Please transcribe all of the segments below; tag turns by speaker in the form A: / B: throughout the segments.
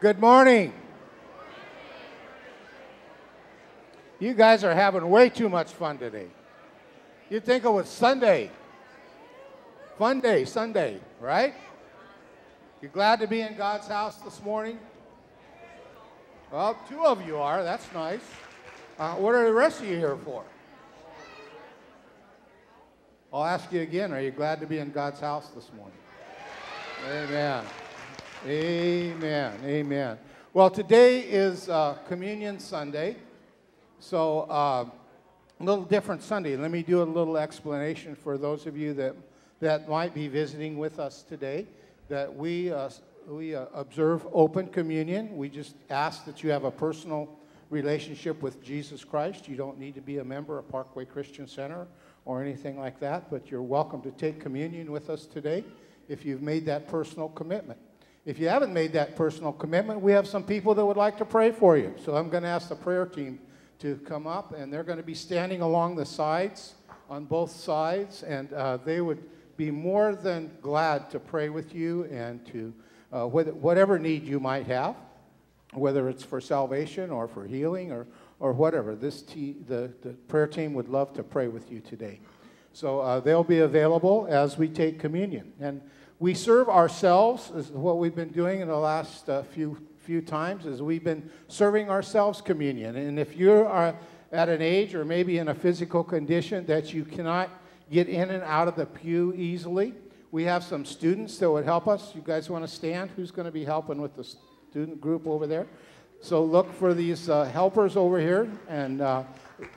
A: Good morning. You guys are having way too much fun today. You'd think it was Sunday. Fun day, Sunday, right? You glad to be in God's house this morning? Well, two of you are. That's nice. Uh, what are the rest of you here for? I'll ask you again. Are you glad to be in God's house this morning? Amen. Amen. Amen. Well, today is uh, Communion Sunday. So, uh, a little different Sunday. Let me do a little explanation for those of you that, that might be visiting with us today. That we, uh, we uh, observe open communion. We just ask that you have a personal relationship with Jesus Christ. You don't need to be a member of Parkway Christian Center or anything like that, but you're welcome to take communion with us today if you've made that personal commitment. If you haven't made that personal commitment, we have some people that would like to pray for you. So I'm going to ask the prayer team to come up, and they're going to be standing along the sides on both sides, and uh, they would be more than glad to pray with you and to uh, whatever need you might have, whether it's for salvation or for healing or, or whatever. This te- the, the prayer team would love to pray with you today. So uh, they'll be available as we take communion. And we serve ourselves, is what we've been doing in the last uh, few few times is we've been serving ourselves communion. And if you are at an age or maybe in a physical condition that you cannot get in and out of the pew easily, we have some students that would help us. You guys want to stand? Who's going to be helping with the student group over there? So look for these uh, helpers over here. And uh,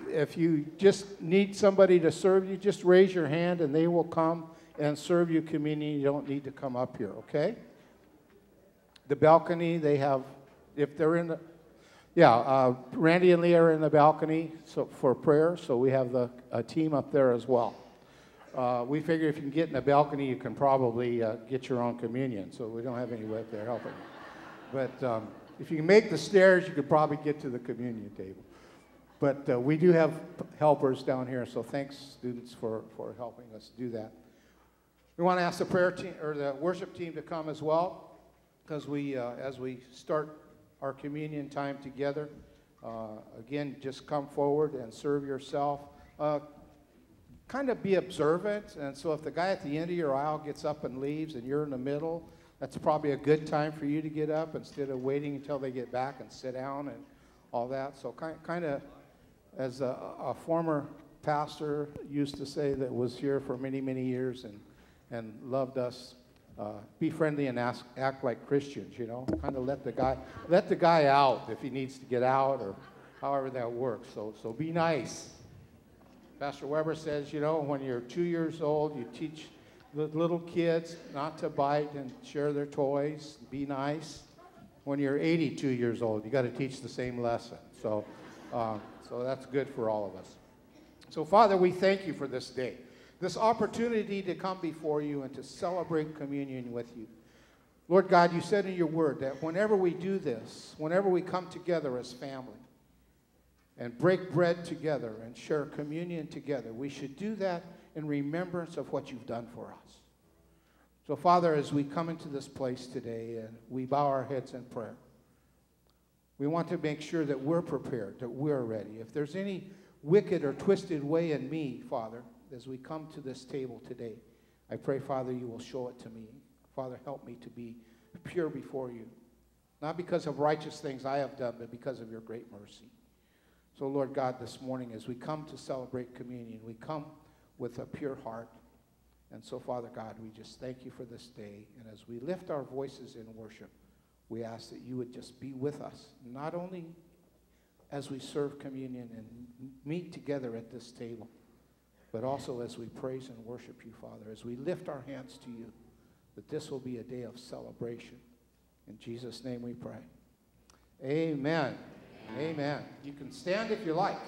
A: if you just need somebody to serve you, just raise your hand and they will come and serve you communion. You don't need to come up here, okay? the balcony, they have, if they're in the, yeah, uh, Randy and Leah are in the balcony so, for prayer, so we have the, team up there as well. Uh, we figure if you can get in the balcony, you can probably uh, get your own communion, so we don't have anybody up there helping. But um, if you can make the stairs, you could probably get to the communion table. But uh, we do have helpers down here, so thanks, students, for, for helping us do that. We want to ask the prayer team or the worship team to come as well because we, uh, as we start our communion time together, uh, again, just come forward and serve yourself. Uh, kind of be observant. And so if the guy at the end of your aisle gets up and leaves and you're in the middle, that's probably a good time for you to get up instead of waiting until they get back and sit down and all that. So kind, kind of as a, a former pastor used to say that was here for many, many years and, and loved us uh, be friendly and ask, act like Christians, you know, kind of let the guy let the guy out if he needs to get out or however that works. So so be nice. Pastor Webber says, you know, when you're two years old, you teach the little kids not to bite and share their toys. Be nice. When you're 82 years old, you got to teach the same lesson. So, uh, so that's good for all of us. So, Father, we thank you for this day this opportunity to come before you and to celebrate communion with you. Lord God, you said in your word that whenever we do this, whenever we come together as family and break bread together and share communion together, we should do that in remembrance of what you've done for us. So, Father, as we come into this place today and we bow our heads in prayer, we want to make sure that we're prepared, that we're ready. If there's any wicked or twisted way in me, Father, as we come to this table today, I pray, Father, you will show it to me. Father, help me to be pure before you. Not because of righteous things I have done, but because of your great mercy. So, Lord God, this morning, as we come to celebrate communion, we come with a pure heart. And so, Father God, we just thank you for this day. And as we lift our voices in worship, we ask that you would just be with us, not only as we serve communion and meet together at this table but also as we praise and worship you, Father, as we lift our hands to you, that this will be a day of celebration. In Jesus' name we pray. Amen. Amen. You can stand if you like.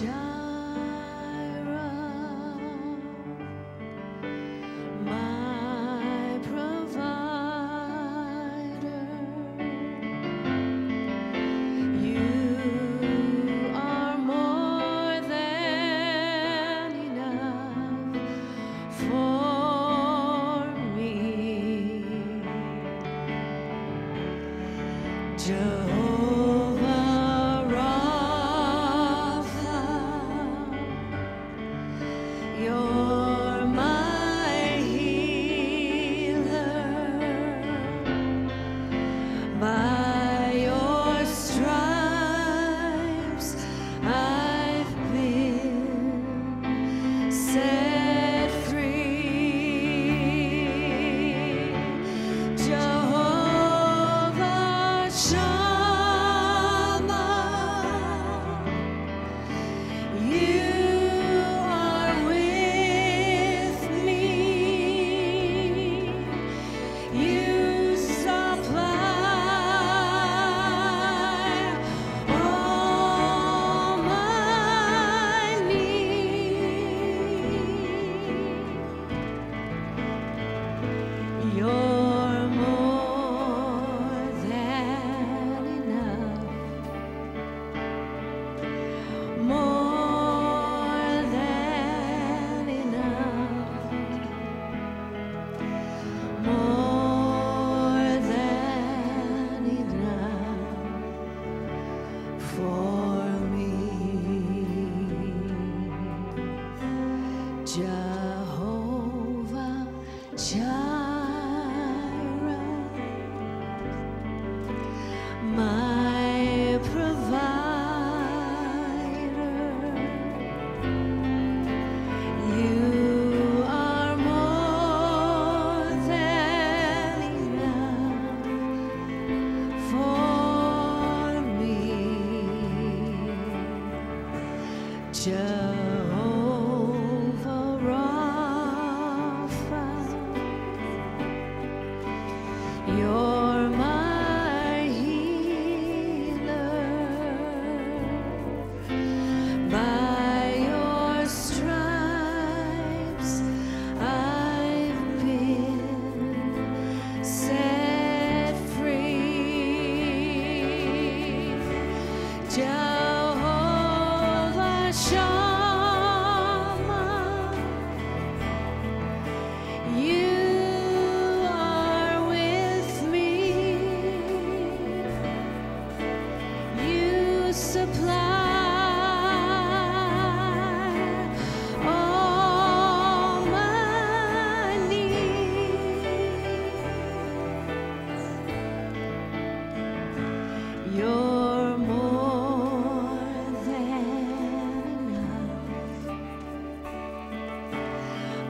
B: I've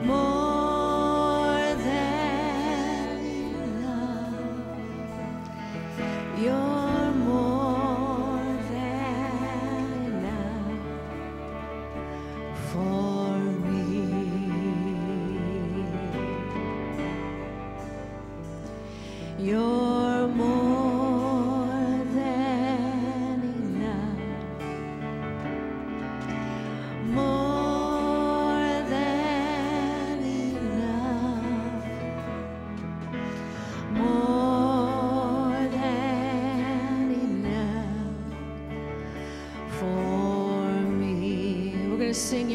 B: more.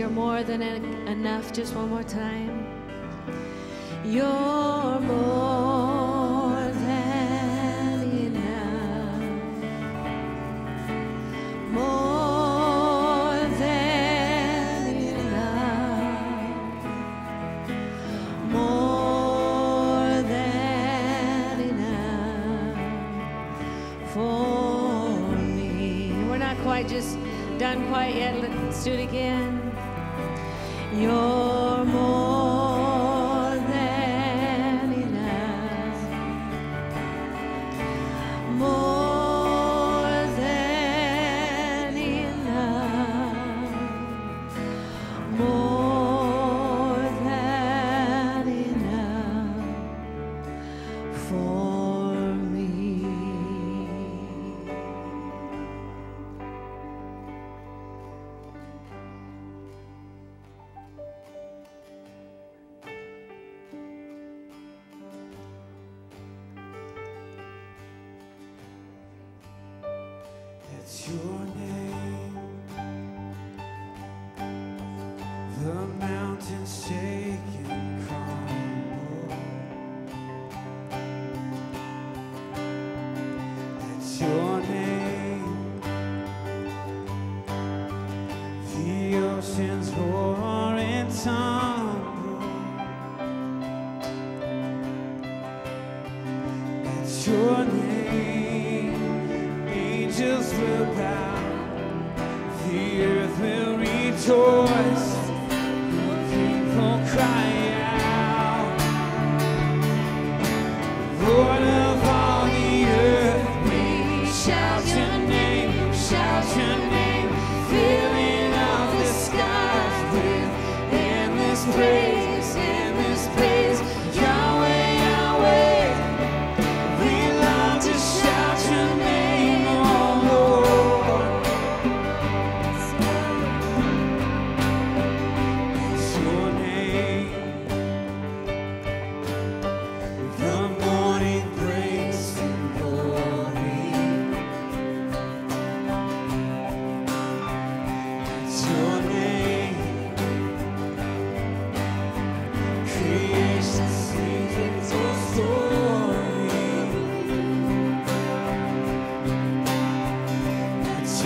B: you're more than enough. Just one more time.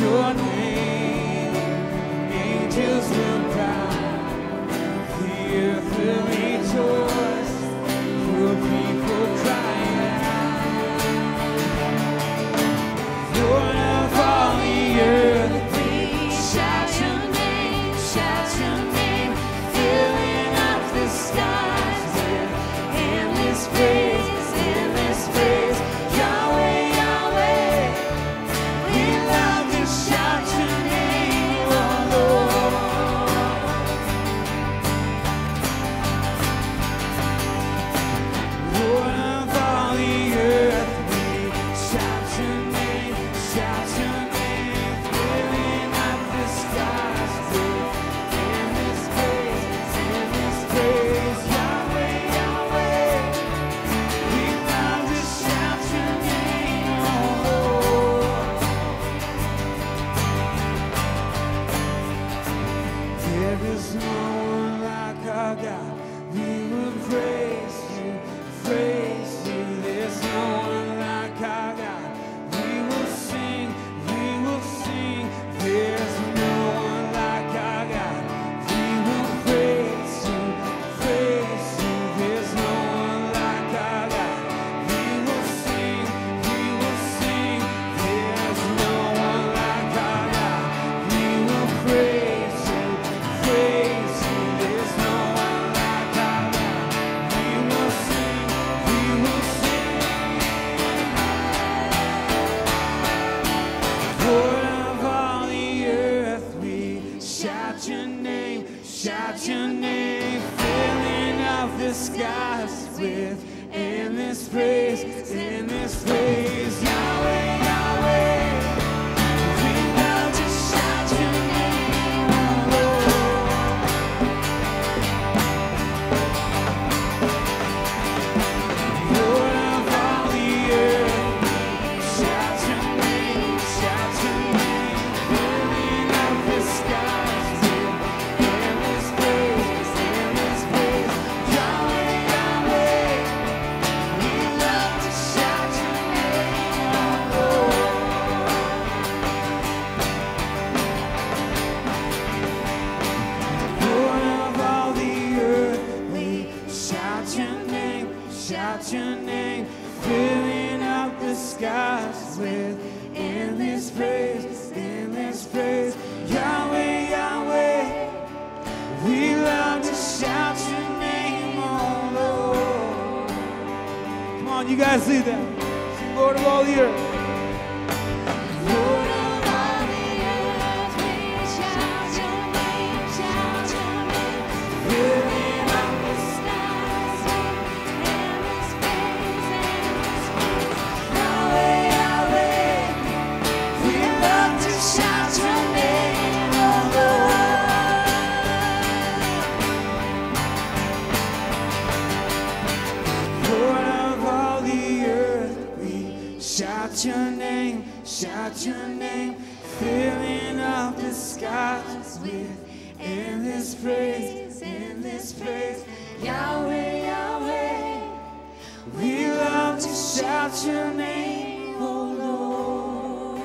C: your name. Shout your name, filling up the skies with endless praise, endless praise. Yahweh, Yahweh, we love to shout your name, oh Lord.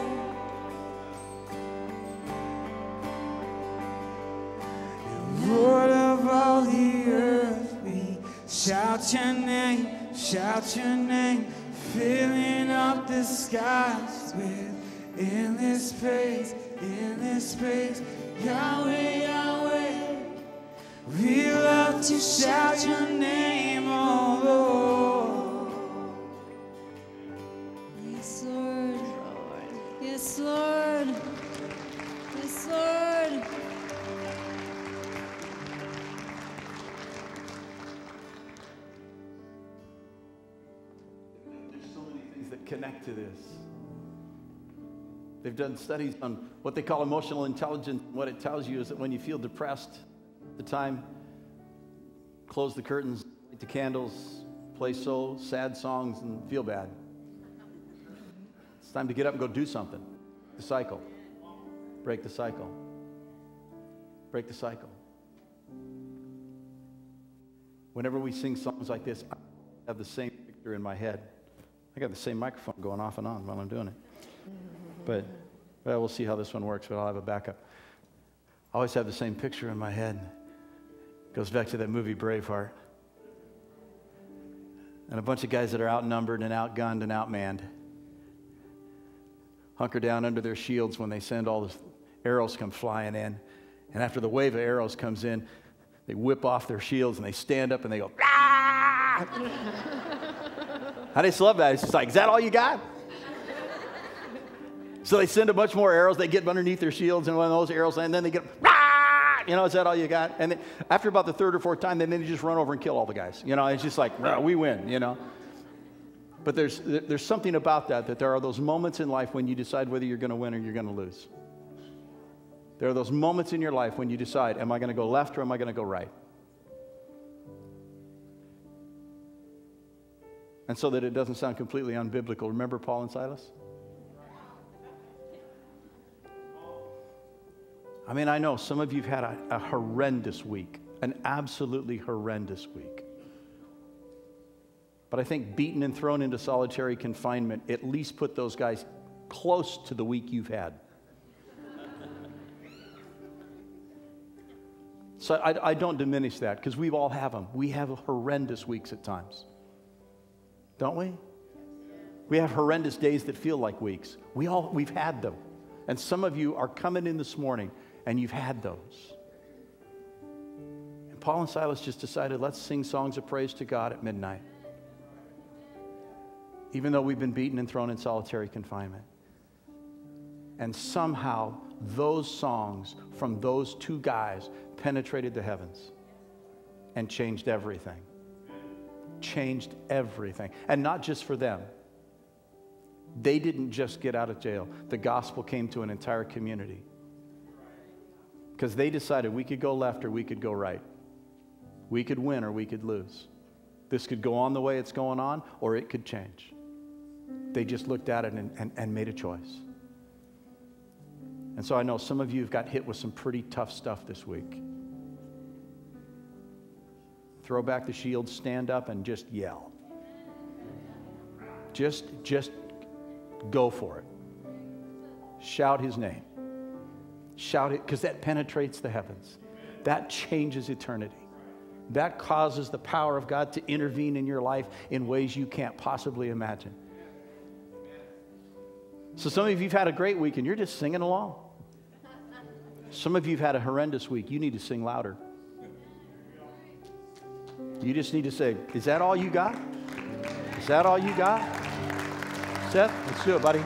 C: Lord of all the earth, we shout your name, shout your name, filling up the skies with endless praise, endless praise. Yahweh, Yahweh, we love to shout your name, oh Lord.
B: Yes, Lord. Yes, Lord. Yes, Lord.
D: Connect to this. They've done studies on what they call emotional intelligence. What it tells you is that when you feel depressed, the time, close the curtains, light the candles, play so sad songs, and feel bad. It's time to get up and go do something. The cycle. Break the cycle. Break the cycle. Whenever we sing songs like this, I have the same picture in my head. I got the same microphone going off and on while I'm doing it. But well, we'll see how this one works, but I'll have a backup. I always have the same picture in my head. Goes back to that movie Braveheart. And a bunch of guys that are outnumbered and outgunned and outmanned hunker down under their shields when they send all the arrows come flying in. And after the wave of arrows comes in, they whip off their shields and they stand up and they go, "Ah!" I just love that. It's just like, is that all you got? So they send a bunch more arrows. They get underneath their shields, and one of those arrows and then they get, "Rah!" you know, is that all you got? And then after about the third or fourth time, then they just run over and kill all the guys. You know, it's just like, we win, you know. But there's, there's something about that, that there are those moments in life when you decide whether you're going to win or you're going to lose. There are those moments in your life when you decide, am I going to go left or am I going to go right? And so that it doesn't sound completely unbiblical, remember Paul and Silas? I mean, I know some of you have had a, a horrendous week, an absolutely horrendous week. But I think beaten and thrown into solitary confinement at least put those guys close to the week you've had. So I, I don't diminish that because we all have them. We have horrendous weeks at times, don't we? We have horrendous days that feel like weeks. We all we've had them, and some of you are coming in this morning and you've had those. And Paul and Silas just decided let's sing songs of praise to God at midnight, even though we've been beaten and thrown in solitary confinement. And somehow those songs from those two guys penetrated the heavens and changed everything. Changed everything. And not just for them. They didn't just get out of jail, the gospel came to an entire community. Because they decided we could go left or we could go right. We could win or we could lose. This could go on the way it's going on or it could change. They just looked at it and, and, and made a choice. And so I know some of you have got hit with some pretty tough stuff this week. Throw back the shield, stand up, and just yell. Just, just go for it. Shout his name. Shout it, because that penetrates the heavens. That changes eternity. That causes the power of God to intervene in your life in ways you can't possibly imagine. So, some of you have had a great week and you're just singing along. Some of you have had a horrendous week. You need to sing louder. You just need to say, Is that all you got? Is that all you got? Seth, let's do it, buddy.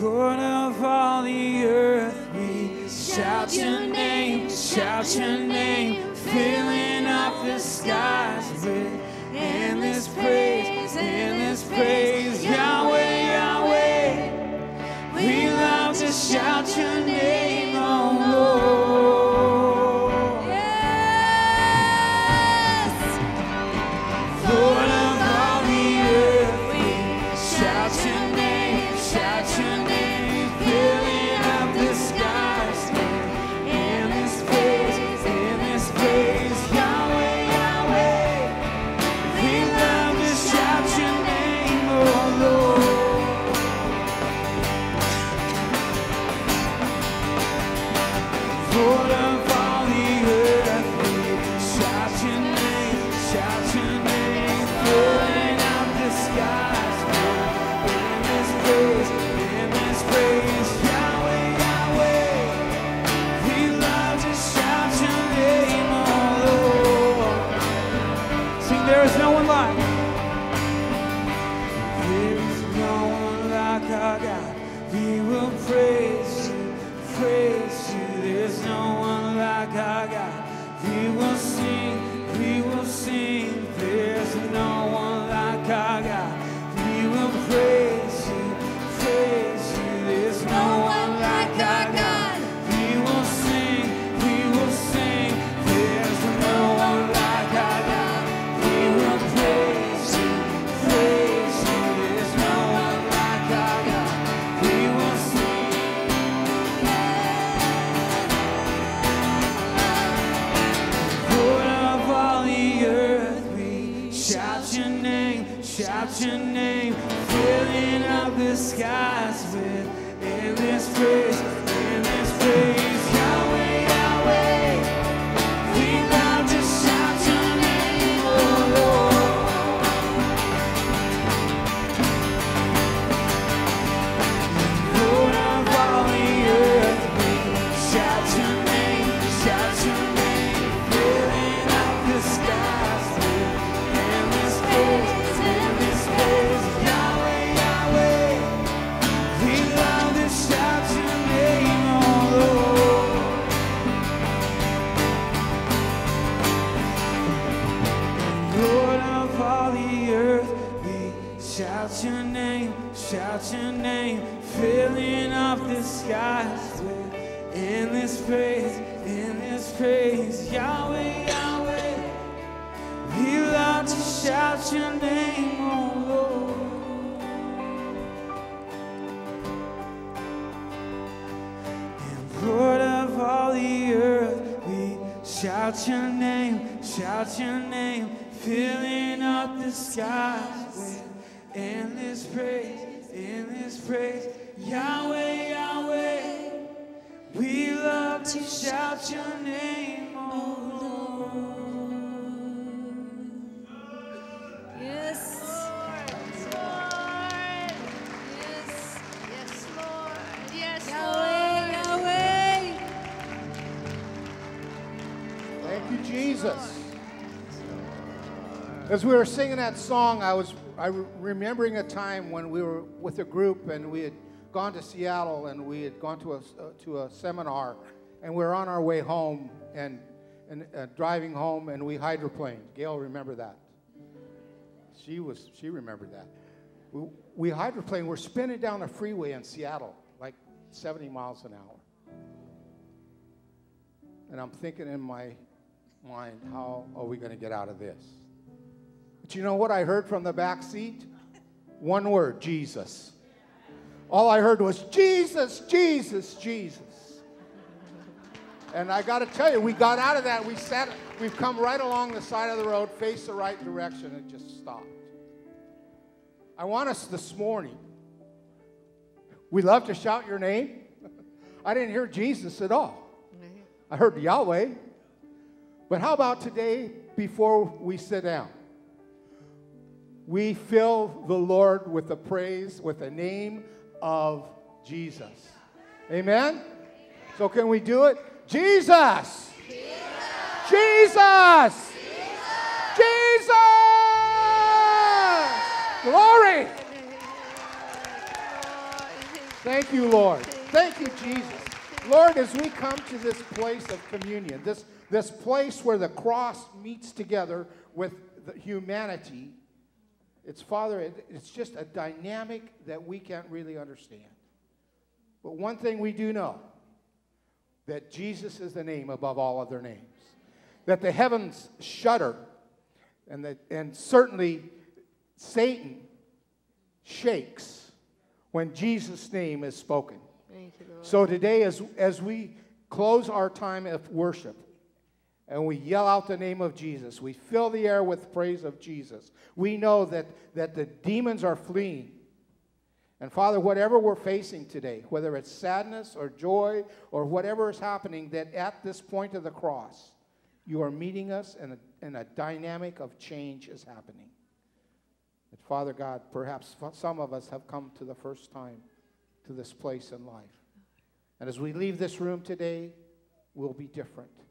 C: Lord of all the earth, we shout your name, shout your name, filling up the skies with endless praise, endless praise, Yahweh, Yahweh. We love to shout your name, oh Lord.
A: As we were singing that song, I was I remembering a time when we were with a group and we had gone to Seattle and we had gone to a uh, to a seminar and we were on our way home and and uh, driving home, and we hydroplaned. Gail, remember that? She was. She remembered that. We, we hydroplaned. We're spinning down a freeway in Seattle, like 70 miles an hour. And I'm thinking in my mind, how are we going to get out of this? But you know what I heard from the back seat? One word Jesus. All I heard was Jesus, Jesus, Jesus. And I got to tell you, we got out of that. We sat, we've come right along the side of the road, face the right direction, and just stopped. I want us this morning, we love to shout your name. I didn't hear Jesus at all. I heard Yahweh. But how about today, before we sit down? We fill the Lord with the praise, with the name of Jesus. Amen? So, can we do it? Jesus! Jesus! Jesus! Jesus! Glory! Thank you, Lord. Thank you, Jesus. Lord, as we come to this place of communion, this, this place where the cross meets together with the humanity, it's, Father, it, it's just a dynamic that we can't really understand. But one thing we do know that Jesus is the name above all other names, that the heavens shudder, and, that, and certainly Satan shakes when Jesus' name is spoken. So today, as, as we close our time of worship and we yell out the name of Jesus, we fill the air with praise of Jesus, we know that, that the demons are fleeing. And Father, whatever we're facing today, whether it's sadness or joy or whatever is happening, that at this point of the cross, you are meeting us and a, and a dynamic of change is happening. That Father God, perhaps some of us have come to the first time to this place in life. And as we leave this room today, we'll be different.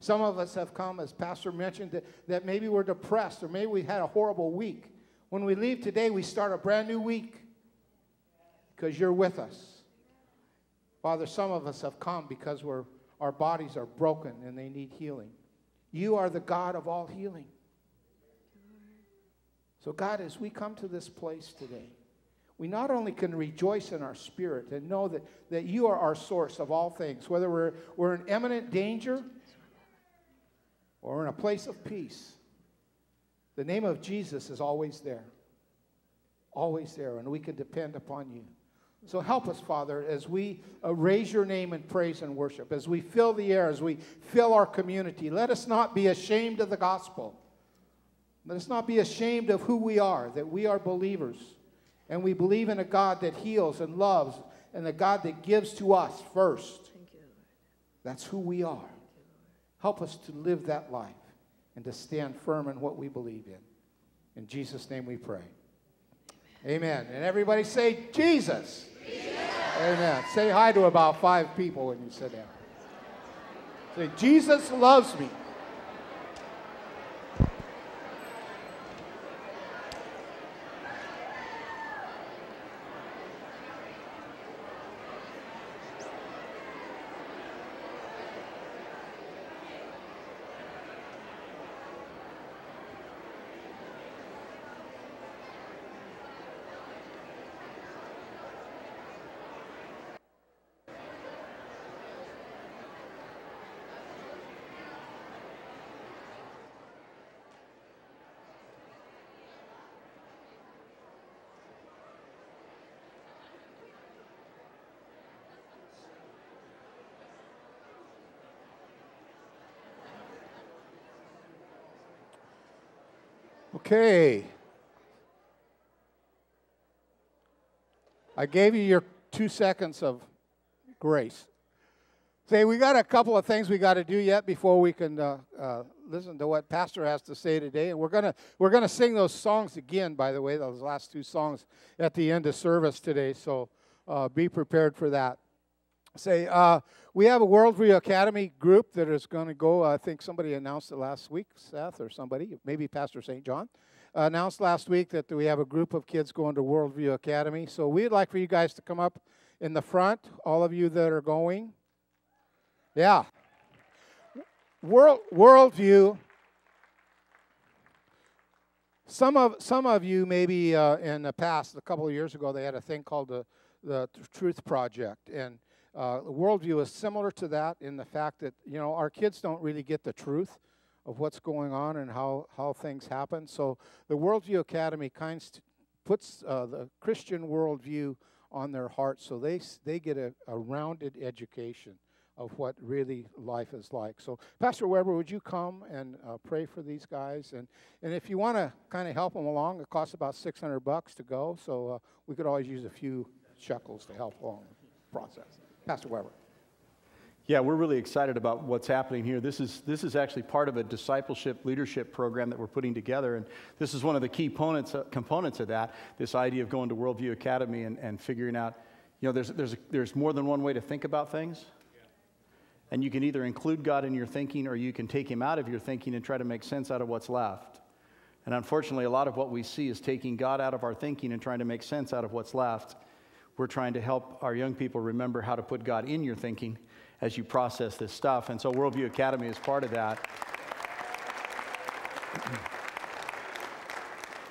A: Some of us have come, as Pastor mentioned, that, that maybe we're depressed or maybe we had a horrible week. When we leave today, we start a brand new week because you're with us. Father, some of us have come because we're, our bodies are broken and they need healing. You are the God of all healing. So, God, as we come to this place today, we not only can rejoice in our spirit and know that, that you are our source of all things, whether we're, we're in imminent danger or in a place of peace, the name of Jesus is always there. Always there, and we can depend upon you. So help us, Father, as we uh, raise your name in praise and worship, as we fill the air, as we fill our community. Let us not be ashamed of the gospel. Let us not be ashamed of who we are, that we are believers and we believe in a God that heals and loves and a God that gives to us first. That's who we are. Help us to live that life and to stand firm in what we believe in. In Jesus' name we pray. Amen. And everybody say, Jesus. Jesus. Amen. Say hi to about five people when you sit down. Say, Jesus loves me. Okay. I gave you your two seconds of grace. Say, we got a couple of things we got to do yet before we can uh, uh, listen to what Pastor has to say today, and we're gonna we're gonna sing those songs again. By the way, those last two songs at the end of service today. So uh, be prepared for that. Say, uh, we have a Worldview Academy group that is going to go. I think somebody announced it last week, Seth or somebody, maybe Pastor St. John, uh, announced last week that we have a group of kids going to Worldview Academy. So we'd like for you guys to come up in the front, all of you that are going. Yeah. world, worldview. Some of, some of you, maybe uh, in the past, a couple of years ago, they had a thing called the, the Truth Project. And uh, worldview is similar to that in the fact that, you know, our kids don't really get the truth of what's going on and how, how things happen. So the Worldview Academy kind of puts uh, the Christian worldview on their heart so they, they get a, a rounded education of what really life is like. So, Pastor Webber, would you come and uh, pray for these guys? And, and if you want to kind of help them along, it costs about 600 bucks to go. So, uh, we could always use a few shekels to help along the process. Pastor Webber.
D: Yeah, we're really excited about what's happening here. This is, this is actually part of a discipleship leadership program that we're putting together. And this is one of the key components, uh, components of that this idea of going to Worldview Academy and, and figuring out, you know, there's, there's, a, there's more than one way to think about things. And you can either include God in your thinking or you can take him out of your thinking and try to make sense out of what's left. And unfortunately, a lot of what we see is taking God out of our thinking and trying to make sense out of what's left. We're trying to help our young people remember how to put God in your thinking as you process this stuff. And so, Worldview Academy is part of that.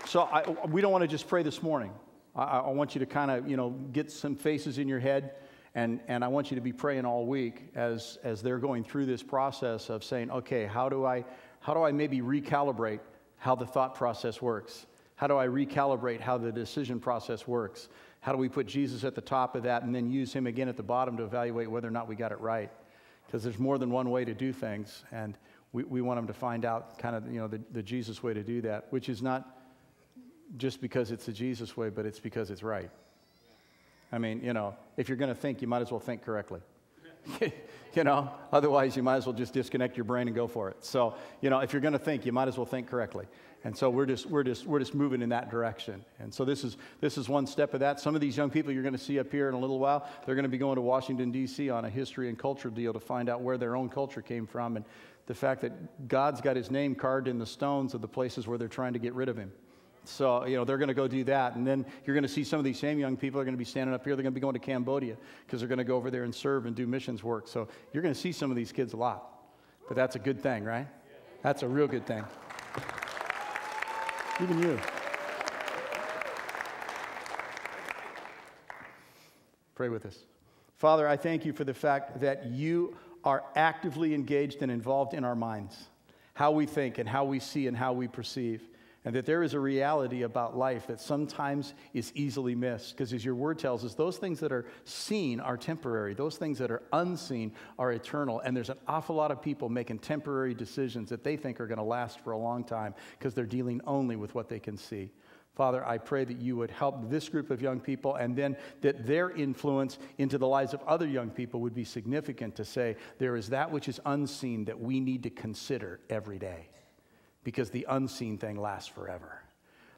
D: So, I, we don't want to just pray this morning. I, I want you to kind of, you know, get some faces in your head and, and I want you to be praying all week as, as they're going through this process of saying, okay, how do, I, how do I maybe recalibrate how the thought process works? How do I recalibrate how the decision process works? How do we put Jesus at the top of that and then use him again at the bottom to evaluate whether or not we got it right? Because there's more than one way to do things, and we, we want them to find out kind of you know the, the Jesus way to do that, which is not just because it's the Jesus way, but it's because it's right. I mean, you know, if you're going to think, you might as well think correctly. you know, otherwise, you might as well just disconnect your brain and go for it. So, you know, if you're going to think, you might as well think correctly. And so we're just, we're just, we're just moving in that direction. And so this is, this is one step of that. Some of these young people you're going to see up here in a little while, they're going to be going to Washington, D.C. on a history and culture deal to find out where their own culture came from and the fact that God's got his name carved in the stones of the places where they're trying to get rid of him. So, you know, they're going to go do that. And then you're going to see some of these same young people are going to be standing up here. They're going to be going to Cambodia because they're going to go over there and serve and do missions work. So you're going to see some of these kids a lot. But that's a good thing, right? That's a real good thing. Even you. Pray with us. Father, I thank you for the fact that you are actively engaged and involved in our minds, how we think and how we see and how we perceive and that there is a reality about life that sometimes is easily missed. Because as your word tells us, those things that are seen are temporary, those things that are unseen are eternal. And there's an awful lot of people making temporary decisions that they think are going to last for a long time because they're dealing only with what they can see. Father, I pray that you would help this group of young people and then that their influence into the lives of other young people would be significant to say, there is that which is unseen that we need to consider every day because the unseen thing lasts forever.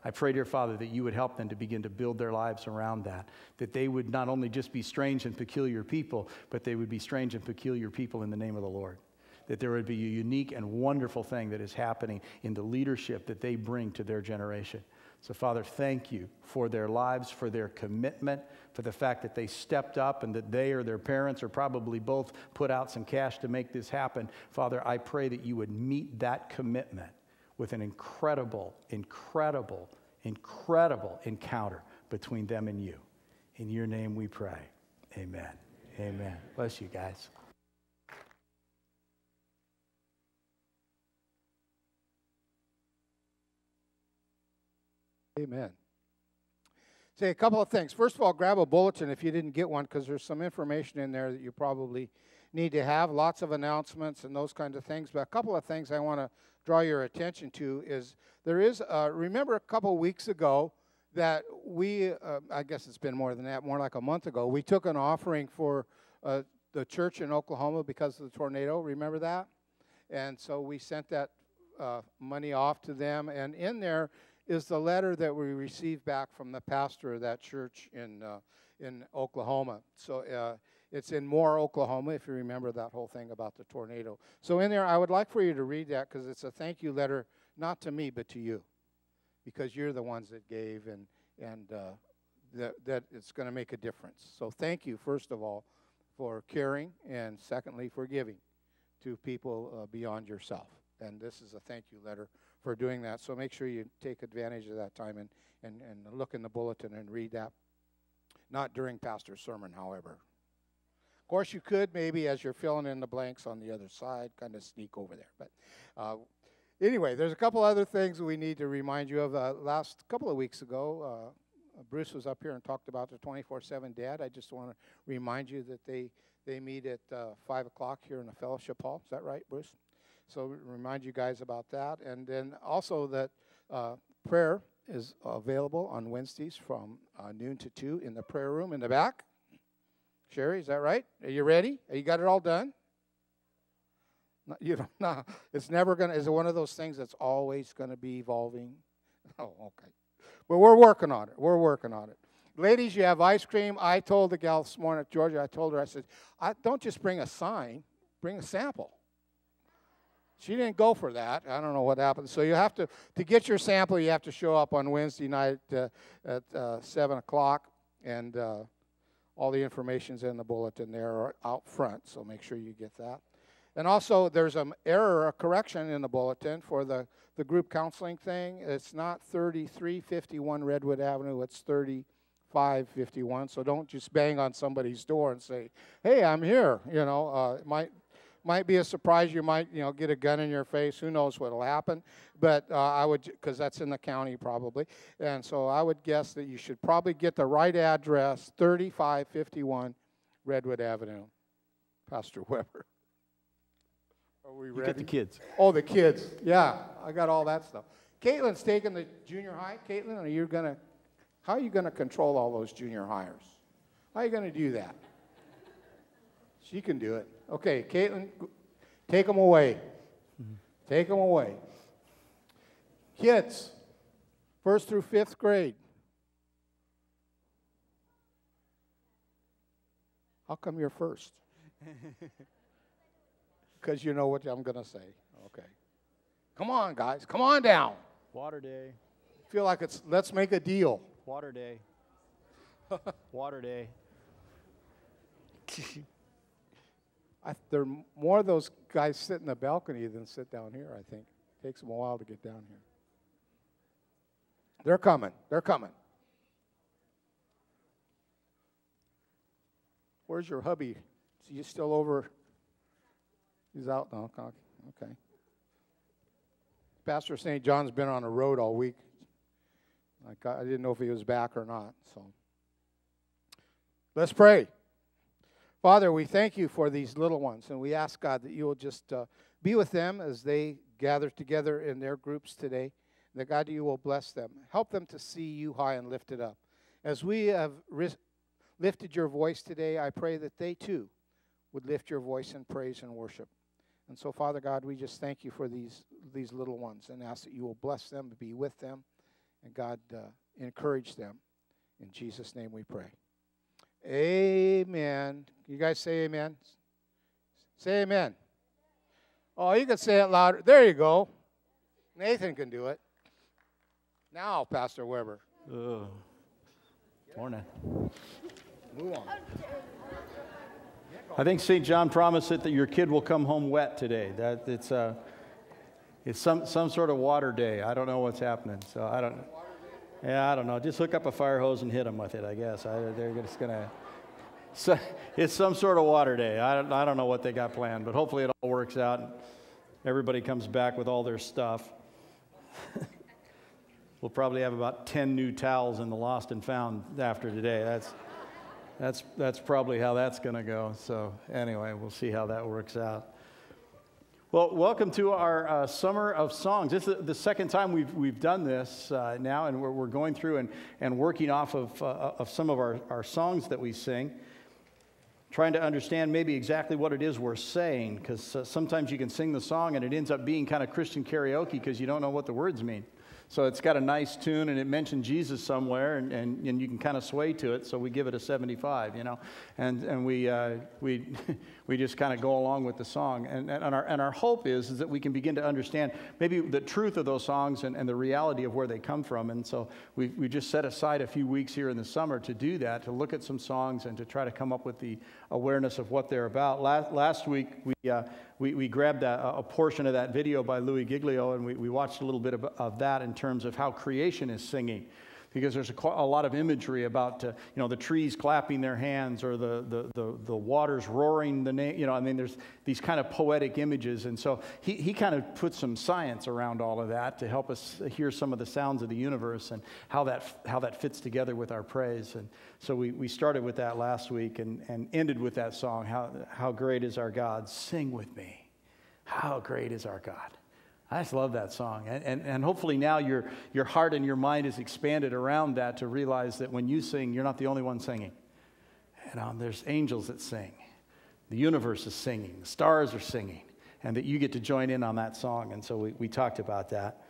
D: I pray, dear Father, that you would help them to begin to build their lives around that, that they would not only just be strange and peculiar people, but they would be strange and peculiar people in the name of the Lord. That there would be a unique and wonderful thing that is happening in the leadership that they bring to their generation. So, Father, thank you for their lives, for their commitment, for the fact that they stepped up and that they or their parents or probably both put out some cash to make this happen. Father, I pray that you would meet that commitment with an incredible, incredible, incredible encounter between them and you. In your name we pray. Amen. Amen. Bless you guys.
A: Amen. Say a couple of things. First of all, grab a bulletin if you didn't get one, because there's some information in there that you probably need to have. Lots of announcements and those kinds of things. But a couple of things I want to draw your attention to is there is, remember a couple weeks ago that we, uh, I guess it's been more than that, more like a month ago, we took an offering for uh, the church in Oklahoma because of the tornado. Remember that? And so we sent that uh, money off to them. And in there is the letter that we received back from the pastor of that church in, uh, in Oklahoma. So uh, it's in Moore, Oklahoma, if you remember that whole thing about the tornado. So, in there, I would like for you to read that because it's a thank you letter, not to me, but to you, because you're the ones that gave and, and uh, that, that it's going to make a difference. So, thank you, first of all, for caring, and secondly, for giving to people uh, beyond yourself. And this is a thank you letter for doing that. So make sure you take advantage of that time and, and, and look in the bulletin and read that. Not during Pastor's sermon, however. Course, you could maybe as you're filling in the blanks on the other side, kind of sneak over there. But uh, anyway, there's a couple other things we need to remind you of. Uh, last couple of weeks ago, uh, Bruce was up here and talked about the 24/7 Dad. I just want to remind you that they they meet at uh, five o'clock here in the fellowship hall. Is that right, Bruce? So remind you guys about that, and then also that uh, prayer is available on Wednesdays from uh, noon to two in the prayer room in the back. Sherry, is that right? Are you ready? Are you got it all done? No, you don't. No, it's never gonna. Is it one of those things that's always gonna be evolving? Oh, okay. But we're working on it. We're working on it. Ladies, you have ice cream. I told the gal this morning at Georgia. I told her. I said, I, "Don't just bring a sign. Bring a sample." She didn't go for that. I don't know what happened. So you have to to get your sample. You have to show up on Wednesday night uh, at uh, seven o'clock, and uh, all the information's in the bulletin there or out front. So make sure you get that. And also, there's an error, a correction in the bulletin for the, the group counseling thing. It's not 3351 Redwood Avenue, it's 3551. So don't just bang on somebody's door and say, hey, I'm here. You know, uh, it might, might be a surprise. You might, you know, get a gun in your face. Who knows what'll happen? But uh, I would, because that's in the county probably. And so I would guess that you should probably get the right address, 3551 Redwood Avenue. Pastor Webber. Are we ready?
D: You get the kids.
A: Oh, the kids. Yeah, I got all that stuff. Caitlin's taking the junior high. Caitlin, are you gonna? How are you gonna control all those junior hires? How are you gonna do that? She can do it. Okay, Caitlin, take them away. Take them away. Kids, first through fifth grade. How come you're first? Because you know what I'm going to say. Okay. Come on, guys. Come on down.
D: Water day.
A: Feel like it's, let's make a deal.
D: Water day. Water day.
A: I, there are more of those guys sit in the balcony than sit down here, I think. It Takes them a while to get down here. They're coming. They're coming. Where's your hubby? Is he still over? He's out now. Okay. Pastor St. John's been on the road all week. I didn't know if he was back or not. So let's pray. Father, we thank you for these little ones, and we ask God that you will just uh, be with them as they gather together in their groups today. That God, you will bless them. Help them to see you high and lifted up. As we have ris- lifted your voice today, I pray that they too would lift your voice in praise and worship. And so, Father God, we just thank you for these, these little ones and ask that you will bless them, be with them, and God, uh, encourage them. In Jesus' name we pray. Amen. You guys say amen? Say amen. Oh, you can say it louder. There you go. Nathan can do it. Now, Pastor Webber.
D: Ugh. Morning.
A: Move on.
D: I think St. John promised it that your kid will come home wet today. That it's uh, it's some some sort of water day. I don't know what's happening. So I don't. Yeah, I don't know. Just hook up a fire hose and hit them with it. I guess I, they're just gonna. So it's some sort of water day. I don't, I don't know what they got planned, but hopefully it all works out. And everybody comes back with all their stuff. we'll probably have about 10 new towels in the lost and found after today. That's, that's, that's probably how that's going to go. So, anyway, we'll see how that works out. Well, welcome to our uh, Summer of Songs. This is the second time we've, we've done this uh, now, and we're, we're going through and, and working off of, uh, of some of our, our songs that we sing, trying to understand maybe exactly what it is we're saying, because uh, sometimes you can sing the song and it ends up being kind of Christian karaoke because you don't know what the words mean. So it's got a nice tune and it mentioned Jesus somewhere and, and, and you can kind of sway to it. So we give it a 75, you know, and, and we, uh, we, we just kind of go along with the song. And, and, our, and our hope is, is that we can begin to understand maybe the truth of those songs and, and the reality of where they come from. And so we, we just set aside a few weeks here in the summer to do that, to look at some songs and to try to come up with the awareness of what they're about. Last, last week, we, uh, we, we, grabbed a, a, portion of that video by Louis Giglio and we, we watched a little bit of, of that in terms of how creation is singing because there's a, a, lot of imagery about uh, you know the trees clapping their hands or the, the, the, the waters roaring the name you know i mean there's these kind of poetic images. And so he, he kind of put some science around all of that to help us hear some of the sounds of the universe and how that how that fits together with our praise. And so we, we started with that last week and, and ended with that song how, how great is our god? Sing with me. How great is our god I just love that song. And, and, and, hopefully now your, your heart and your mind is expanded around that to realize that when you sing, you're not the only one singing. And um, there's angels that sing. The universe is singing. The stars are singing. And that you get to join in on that song. And so we, we talked about that.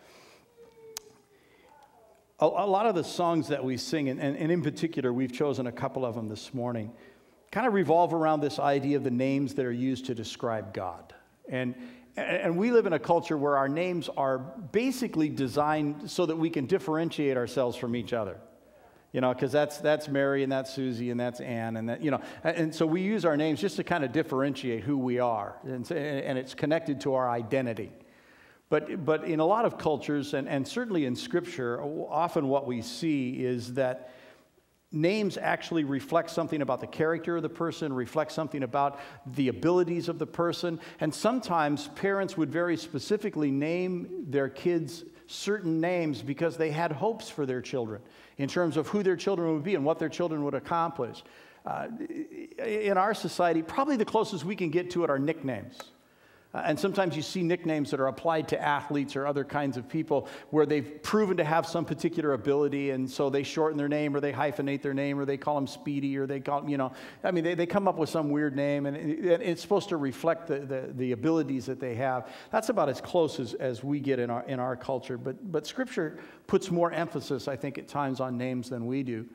D: A, a lot of the songs that we sing, and, and, and in particular, we've chosen a couple of them this morning, kind of revolve around this idea of the names that are used to describe God. And, and we live in a culture where our names are basically designed so that we can differentiate ourselves from each other. You know, because that's, that's Mary and that's Susie and that's anne and that, you know, and so we use our names just to kind of differentiate who we are. And, and it's connected to our identity. But, but in a lot of cultures, and, and certainly in Scripture, often what we see is that names actually reflect something about the character of the person, reflect something about the abilities of the person. And sometimes parents would very specifically name their kids certain names because they had hopes for their children in terms of who their children would be and what their children would accomplish. Uh, in our society, probably the closest we can get to it are nicknames. Uh, and sometimes you see nicknames that are applied to athletes or other kinds of people where they've proven to have some particular ability, and so they shorten their name or they hyphenate their name or they call them Speedy or they call them, you know, I mean, they, they come up with some weird name and it, it's supposed to reflect the, the, the, abilities that they have. That's about as close as, as we get in our, in our culture. But, but Scripture puts more emphasis, I think, at times on names than we do.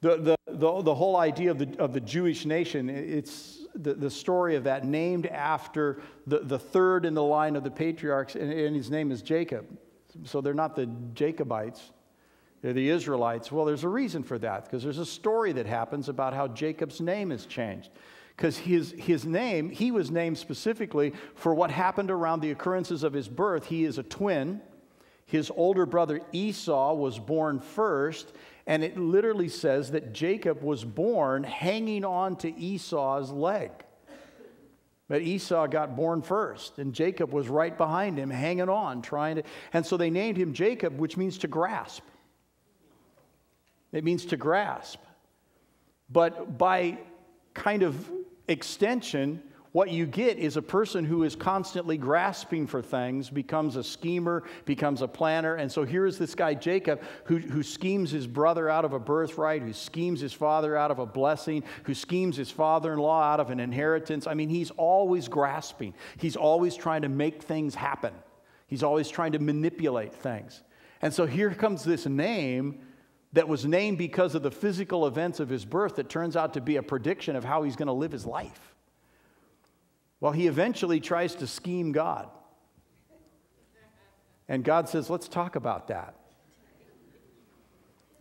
D: The, the, the, the whole idea of the, of the Jewish nation, it's the, the story of that named after the, the third in the line of the patriarchs, and, and his name is Jacob. So they're not the Jacobites, they're the Israelites. Well, there's a reason for that, because there's a story that happens about how Jacob's name is changed. Because his, his name, he was named specifically for what happened around the occurrences of his birth. He is a twin. His older brother Esau was born first, and it literally says that Jacob was born hanging on to Esau's leg. But Esau got born first, and Jacob was right behind him, hanging on, trying to. And so they named him Jacob, which means to grasp. It means to grasp. But by kind of extension, what you get is a person who is constantly grasping for things, becomes a schemer, becomes a planner. And so here's this guy, Jacob, who, who schemes his brother out of a birthright, who schemes his father out of a blessing, who schemes his father in law out of an inheritance. I mean, he's always grasping, he's always trying to make things happen, he's always trying to manipulate things. And so here comes this name that was named because of the physical events of his birth that turns out to be a prediction of how he's going to live his life. Well, he eventually tries to scheme God. And God says, let's talk about that.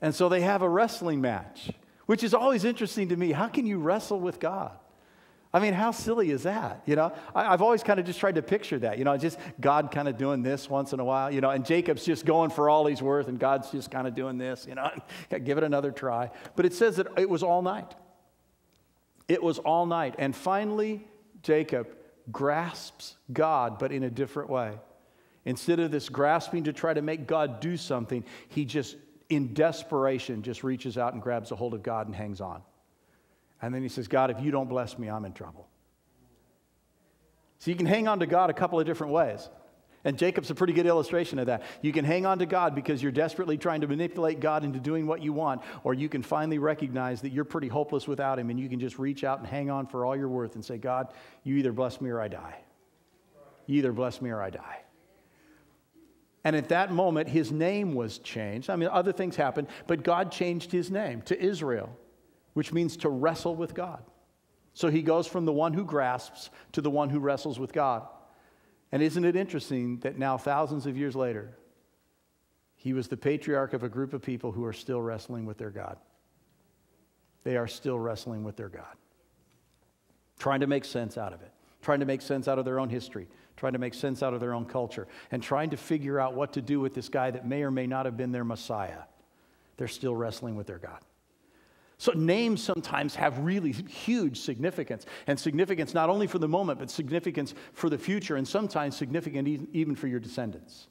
D: And so they have a wrestling match, which is always interesting to me. How can you wrestle with God? I mean, how silly is that? You know, I, have always kind of just tried to picture that, you know, just God kind of doing this once in a while, you know, and Jacob's just going for all he's worth, and God's just kind of doing this, you know, give it another try. But it says that it was all night. It was all night. And finally, Jacob grasps God, but in a different way. Instead of this grasping to try to make God do something, he just, in desperation, just reaches out and grabs a hold of God and hangs on. And then he says, God, if you don't bless me, I'm in trouble. So you can hang on to God a couple of different ways. And Jacob's a pretty good illustration of that. You can hang on to God because you're desperately trying to manipulate God into doing what you want, or you can finally recognize that you're pretty hopeless without Him and you can just reach out and hang on for all you're worth and say, God, you either bless me or I die. You either bless me or I die. And at that moment, his name was changed. I mean, other things happened, but God changed his name to Israel, which means to wrestle with God. So he goes from the one who grasps to the one who wrestles with God. And isn't it interesting that now, thousands of years later, he was the patriarch of a group of people who are still wrestling with their God? They are still wrestling with their God. trying to make sense out of it, trying to make sense out of their own history, trying to make sense out of their own culture, and trying to figure out what to do with this guy that may or may not have been their Messiah. They're still wrestling with their God. So, names sometimes have really huge significance, and significance not only for the moment, but significance for the future, and sometimes significant even for your descendants.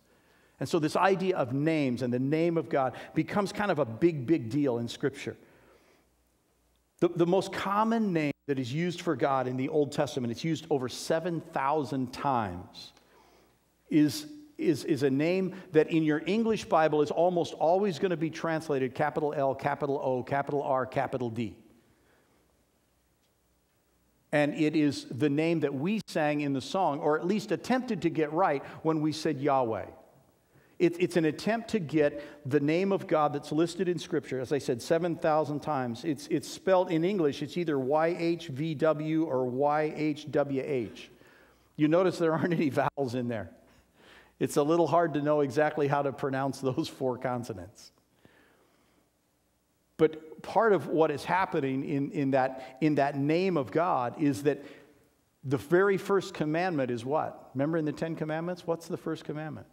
D: And so, this idea of names and the name of God becomes kind of a big, big deal in Scripture. The, the most common name that is used for God in the Old Testament, it's used over 7,000 times, is, is, is a name that in your English Bible is almost always going to be translated capital L, capital O, capital R, capital D. And it is the name that we sang in the song, or at least attempted to get right when we said Yahweh. It, it's an attempt to get the name of God that's listed in Scripture, as I said, 7,000 times. It's, it's spelled in English, it's either YHVW or YHWH. You notice there aren't any vowels in there. It's a little hard to know exactly how to pronounce those four consonants. But part of what is happening in, in, that, in that name of God is that the very first commandment is what? Remember in the Ten Commandments? What's the first commandment?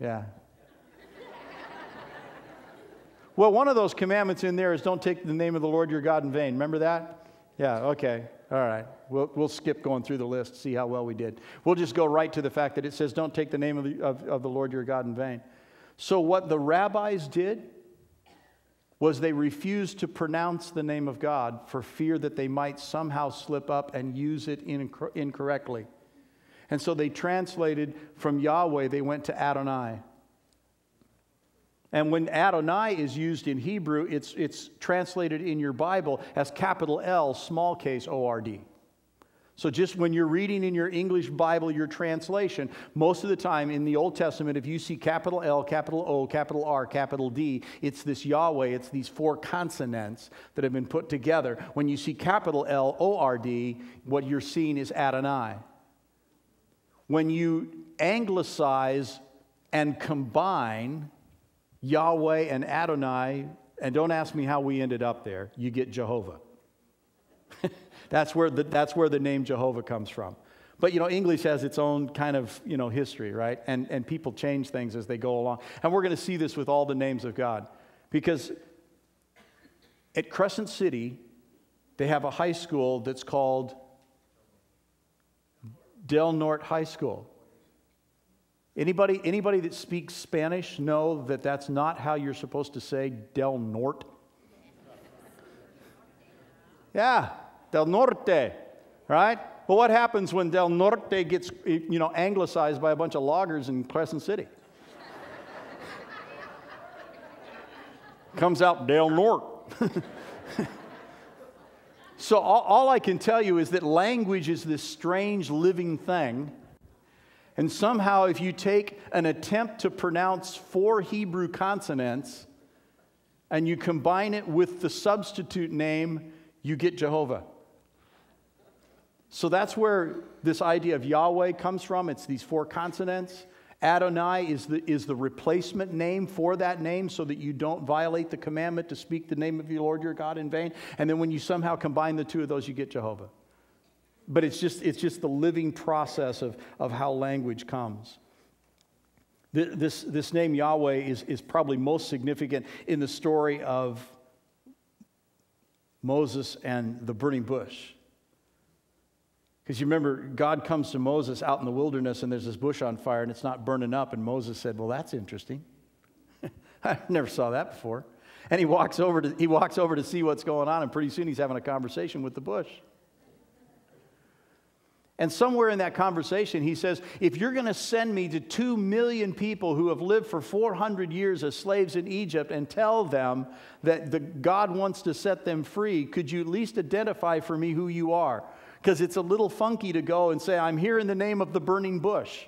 D: Yeah. well, one of those commandments in there is don't take the name of the Lord your God in vain. Remember that? Yeah, okay. All right. We'll, we'll skip going through the list, see how well we did. We'll just go right to the fact that it says don't take the name of the, of, of the Lord your God in vain. So, what the rabbis did was they refused to pronounce the name of God for fear that they might somehow slip up and use it incorrectly. And so they translated from Yahweh, they went to Adonai. And when Adonai is used in Hebrew, it's, it's translated in your Bible as capital L, small case O R D. So, just when you're reading in your English Bible, your translation, most of the time in the Old Testament, if you see capital L, capital O, capital R, capital D, it's this Yahweh, it's these four consonants that have been put together. When you see capital L, O R D, what you're seeing is Adonai when you anglicize and combine Yahweh and Adonai, and don't ask me how we ended up there, you get Jehovah. that's, where the, that's where the name Jehovah comes from. But you know, English has its own kind of you know history, right? And and people change things as they go along. And we're going to see this with all the names of God, because at Crescent City, they have a high school that's called Del Norte High School. Anybody, anybody that speaks Spanish know that that's not how you're supposed to say Del Norte? Yeah, Del Norte, right? But what happens when Del Norte gets, you know, anglicized by a bunch of loggers in Crescent City? Comes out Del Norte. So, all, all, I can tell you is that language is this strange living thing. And somehow, if you take an attempt to pronounce four Hebrew consonants and you combine it with the substitute name, you get Jehovah. So that's where this idea of Yahweh comes from. It's these four consonants. Adonai is the, is the replacement name for that name so that you don't violate the commandment to speak the name of your Lord your God in vain. And then when you somehow combine the two of those, you get Jehovah. But it's just, it's just the living process of, of how language comes. This, this name Yahweh is, is probably most significant in the story of Moses and the burning bush. Because you remember, God comes to Moses out in the wilderness and there's this bush on fire and it's not burning up. And Moses said, Well, that's interesting. I never saw that before. And he walks, over to, he walks over to see what's going on, and pretty soon he's having a conversation with the bush. And somewhere in that conversation, he says, If you're going to send me to two million people who have lived for 400 years as slaves in Egypt and tell them that the, God wants to set them free, could you at least identify for me who you are? because it's a little funky to go and say, I'm here in the name of the burning bush.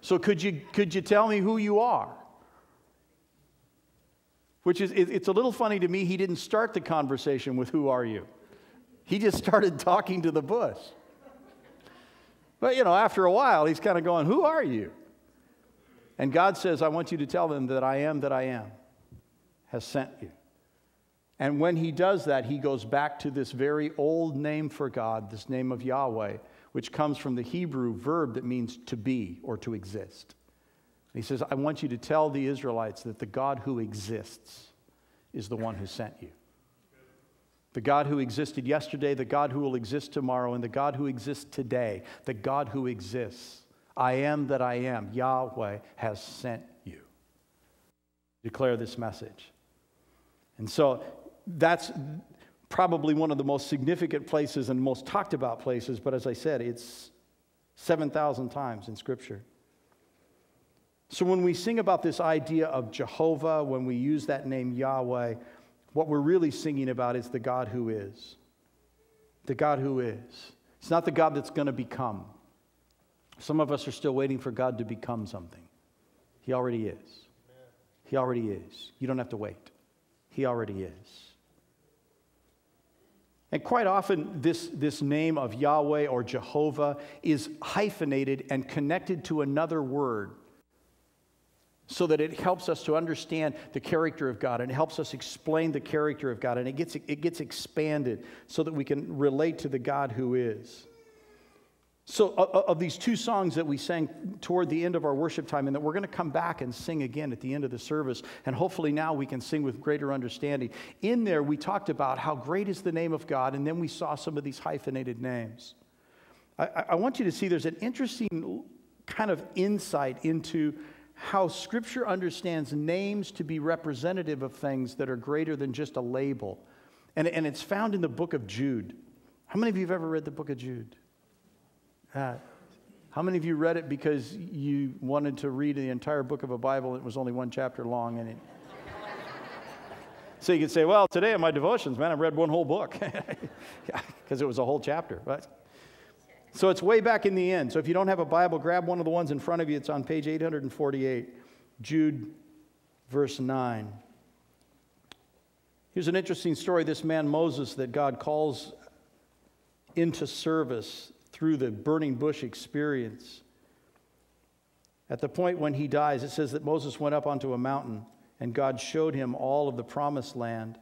D: So could you, could you tell me who you are? Which is, it's a little funny to me, he didn't start the conversation with, Who are you? He just started talking to the bush. But, you know, after a while, he's kind of going, Who are you? And God says, I want you to tell them that I am that I am has sent you. And when he does that, he goes back to this very old name for God, this name of Yahweh, which comes from the Hebrew verb that means to be or to exist. he says, I want you to tell the Israelites that the God who exists is the one who sent you. The God who existed yesterday, the God who will exist tomorrow, and the God who exists today, the God who exists. I am that I am. Yahweh has sent you. Declare this message. And so that's probably one of the most significant places and most talked about places, but as I said, it's 7,000 times in Scripture. So when we sing about this idea of Jehovah, when we use that name Yahweh, what we're really singing about is the God who is. The God who is. It's not the God that's going to become. Some of us are still waiting for God to become something. He already is. He already is. You don't have to wait. He already is. And quite often, this, this name of Yahweh or Jehovah is hyphenated and connected to another word so that it helps us to understand the character of God and it helps us explain the character of God and it gets, it gets expanded so that we can relate to the God who is. So, of these two songs that we sang toward the end of our worship time, and that we're going to come back and sing again at the end of the service, and hopefully now we can sing with greater understanding. In there, we talked about how great is the name of God, and then we saw some of these hyphenated names. I, I want you to see there's an interesting kind of insight into how Scripture understands names to be representative of things that are greater than just a label. And, and it's found in the book of Jude. How many of you have ever read the book of Jude? Uh, how many of you read it because you wanted to read the entire book of a Bible? It was only one chapter long, and it. so you could say, "Well, today in my devotions, man, I read one whole book because it was a whole chapter." But so it's way back in the end. So if you don't have a Bible, grab one of the ones in front of you. It's on page 848, Jude, verse 9. Here's an interesting story. This man Moses that God calls into service through the burning bush experience. At the point when he dies, it says that Moses went up onto a mountain and God showed him all of the promised land.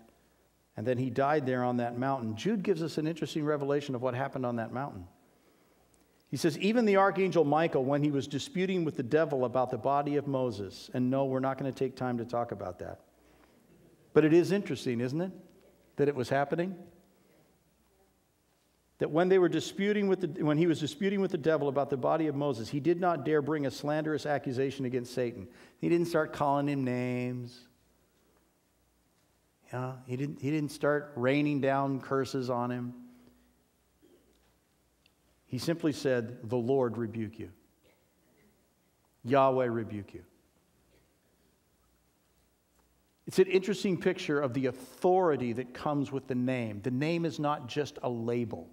D: And then he died there on that mountain. Jude gives us an interesting revelation of what happened on that mountain. He says, even the archangel Michael, when he was disputing with the devil about the body of Moses, and no, we're not going to take time to talk about that. But it is interesting, isn't it? That it was happening that when they were disputing with the, when he was disputing with the devil about the body of Moses, he did not dare bring a slanderous accusation against Satan. He didn't start calling him names. Yeah, he didn't, he didn't start raining down curses on him. He simply said, The Lord rebuke you. Yahweh rebuke you. It's an interesting picture of the authority that comes with the name. The name is not just a label.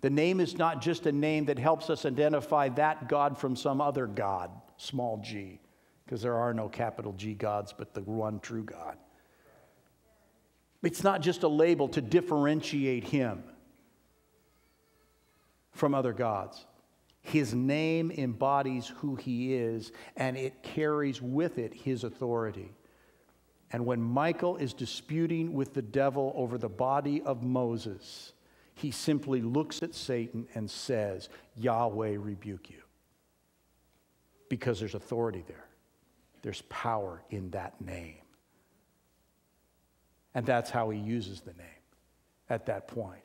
D: The name is not just a name that helps us identify that God from some other God, small g, because there are no capital G gods but the one true God. It's not just a label to differentiate him from other gods. His name embodies who he is, and it carries with it his authority. And when Michael is disputing with the devil over the body of Moses, he simply looks at Satan and says, Yahweh rebuke you. Because there's authority there, there's power in that name. And that's how he uses the name at that point.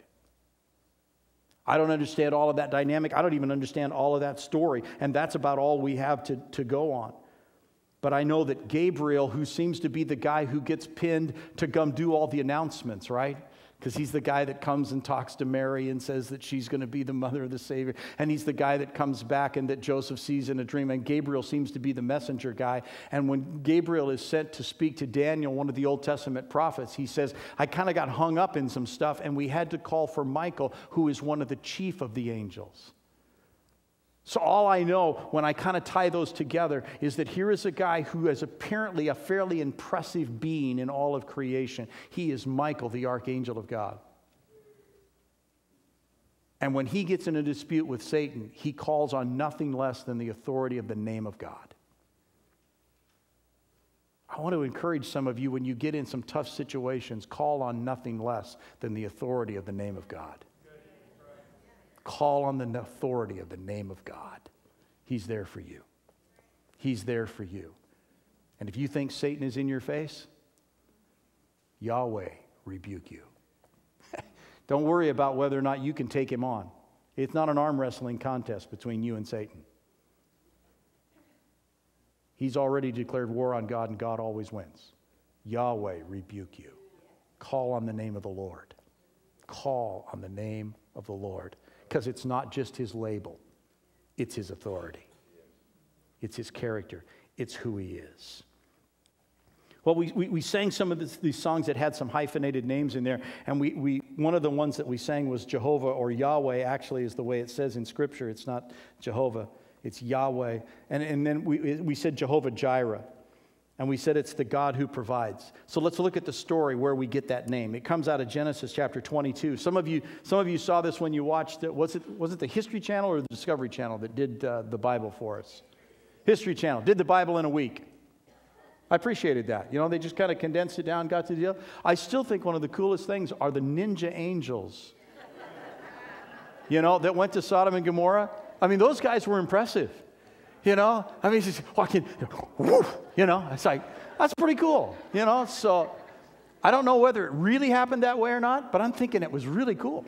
D: I don't understand all of that dynamic. I don't even understand all of that story. And that's about all we have to, to go on. But I know that Gabriel, who seems to be the guy who gets pinned to come do all the announcements, right? Because he's the guy that comes and talks to Mary and says that she's going to be the mother of the Savior. And he's the guy that comes back and that Joseph sees in a dream. And Gabriel seems to be the messenger guy. And when Gabriel is sent to speak to Daniel, one of the Old Testament prophets, he says, I kind of got hung up in some stuff, and we had to call for Michael, who is one of the chief of the angels. So, all I know when I kind of tie those together is that here is a guy who is apparently a fairly impressive being in all of creation. He is Michael, the archangel of God. And when he gets in a dispute with Satan, he calls on nothing less than the authority of the name of God. I want to encourage some of you when you get in some tough situations, call on nothing less than the authority of the name of God. Call on the authority of the name of God. He's there for you. He's there for you. And if you think Satan is in your face, Yahweh rebuke you. Don't worry about whether or not you can take him on. It's not an arm wrestling contest between you and Satan. He's already declared war on God, and God always wins. Yahweh rebuke you. Call on the name of the Lord. Call on the name of the Lord. Because it's not just his label, it's his authority, it's his character, it's who he is. Well, we, we, we sang some of this, these songs that had some hyphenated names in there, and we, we, one of the ones that we sang was Jehovah or Yahweh, actually, is the way it says in Scripture. It's not Jehovah, it's Yahweh. And, and then we, we said Jehovah Jireh, and we said it's the God who provides. So let's look at the story where we get that name. It comes out of Genesis chapter 22. Some of you, some of you saw this when you watched it. Was it, was it the History Channel or the Discovery Channel that did uh, the Bible for us? History Channel did the Bible in a week. I appreciated that. You know, they just kind of condensed it down, got to the deal. I still think one of the coolest things are the ninja angels, you know, that went to Sodom and Gomorrah. I mean, those guys were impressive. You know, I mean, just walking, you know, it's like, that's pretty cool, you know. So I don't know whether it really happened that way or not, but I'm thinking it was really cool.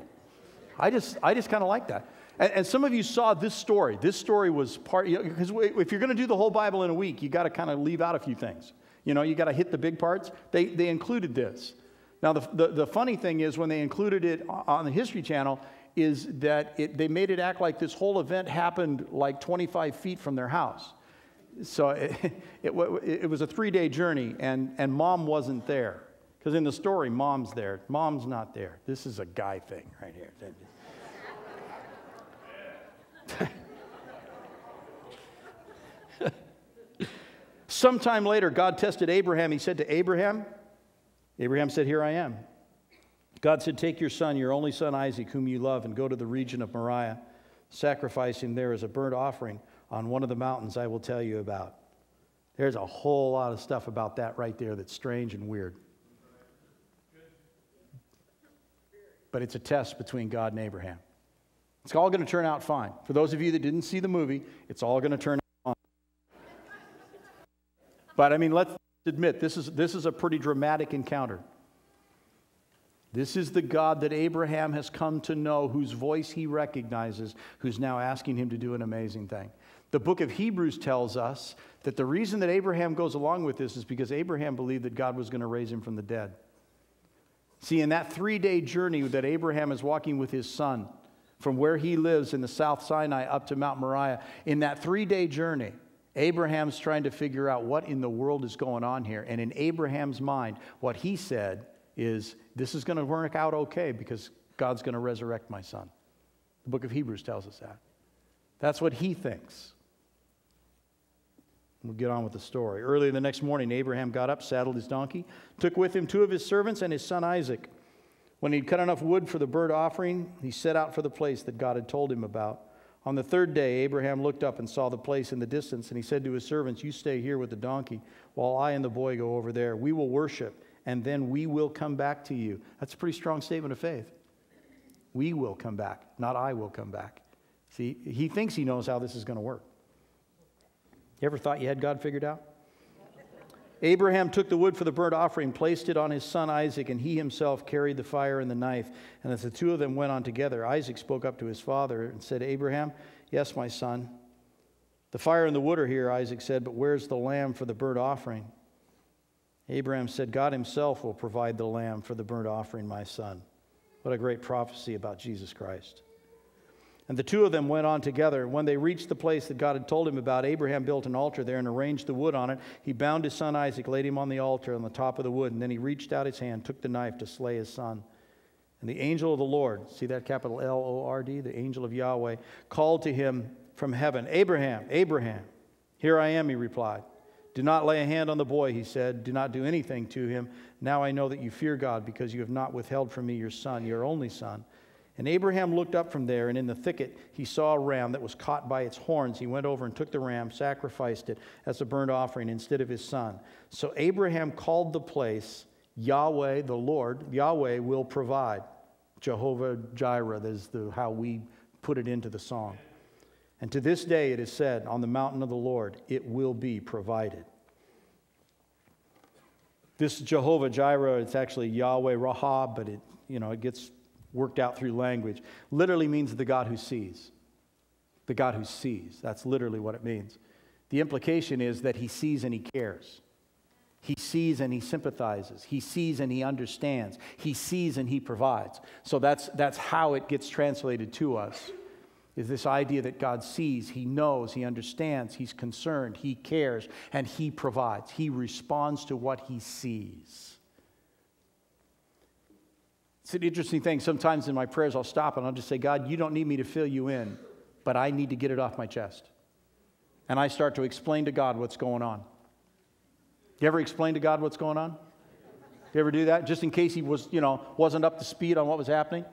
D: I just, I just kind of like that. And, and, some of you saw this story. This story was part, because you know, if you're going to do the whole Bible in a week, you got to kind of leave out a few things. You know, you got to hit the big parts. They, they included this. Now, the, the, the funny thing is, when they included it on the History Channel, is that it, they made it act like this whole event happened like 25 feet from their house. So it, it, it was a three day journey, and, and mom wasn't there. Because in the story, mom's there. Mom's not there. This is a guy thing right here. Sometime later, God tested Abraham. He said to Abraham, Abraham said, Here I am. God said, Take your son, your only son Isaac, whom you love, and go to the region of Moriah. Sacrifice him there as a burnt offering on one of the mountains I will tell you about. There's a whole lot of stuff about that right there that's strange and weird. But it's a test between God and Abraham. It's all going to turn out fine. For those of you that didn't see the movie, it's all going to turn out fine. But I mean, let's admit this is, this is a pretty dramatic encounter. This is the God that Abraham has come to know, whose voice he recognizes, who's now asking him to do an amazing thing. The book of Hebrews tells us that the reason that Abraham goes along with this is because Abraham believed that God was going to raise him from the dead. See, in that three day journey that Abraham is walking with his son, from where he lives in the South Sinai up to Mount Moriah. In that three day journey, Abraham's trying to figure out what in the world is going on here. And in Abraham's mind, what he said is, This is going to work out okay because God's going to resurrect my son. The book of Hebrews tells us that. That's what he thinks. We'll get on with the story. Early the next morning, Abraham got up, saddled his donkey, took with him two of his servants and his son Isaac. When he'd cut enough wood for the burnt offering, he set out for the place that God had told him about. On the third day, Abraham looked up and saw the place in the distance, and he said to his servants, You stay here with the donkey, while I and the boy go over there. We will worship, and then we will come back to you. That's a pretty strong statement of faith. We will come back, not I will come back. See, he thinks he knows how this is going to work. You ever thought you had God figured out? Abraham took the wood for the burnt offering, placed it on his son Isaac, and he himself carried the fire and the knife. And as the two of them went on together, Isaac spoke up to his father and said, Abraham, yes, my son. The fire and the wood are here, Isaac said, but where's the lamb for the burnt offering? Abraham said, God himself will provide the lamb for the burnt offering, my son. What a great prophecy about Jesus Christ. And the two of them went on together. When they reached the place that God had told him about, Abraham built an altar there and arranged the wood on it. He bound his son Isaac, laid him on the altar on the top of the wood, and then he reached out his hand, took the knife to slay his son. And the angel of the Lord, see that capital L O R D, the angel of Yahweh, called to him from heaven, Abraham, Abraham. Here I am, he replied. Do not lay a hand on the boy, he said. Do not do anything to him. Now I know that you fear God because you have not withheld from me your son, your only son. And Abraham looked up from there, and in the thicket he saw a ram that was caught by its horns. He went over and took the ram, sacrificed it as a burnt offering instead of his son. So Abraham called the place Yahweh, the Lord. Yahweh will provide. Jehovah Jireh is the, how we put it into the song. And to this day it is said, On the mountain of the Lord it will be provided. This Jehovah Jireh, it's actually Yahweh Rahab, but it, you know, it gets worked out through language, literally means the God who sees. The God who sees. That's literally what it means. The implication is that he sees and he cares. He sees and he sympathizes. He sees and he understands. He sees and he provides. So that's, that's how it gets translated to us is this idea that God sees, He knows, He understands, He's concerned, He cares, and He provides. He responds to what He sees. It's an interesting thing. Sometimes in my prayers, I'll stop and I'll just say, God, you don't need me to fill you in, but I need to get it off my chest. And I start to explain to God what's going on. You ever explain to God what's going on? You ever do that? Just in case he was, you know, wasn't up to speed on what was happening?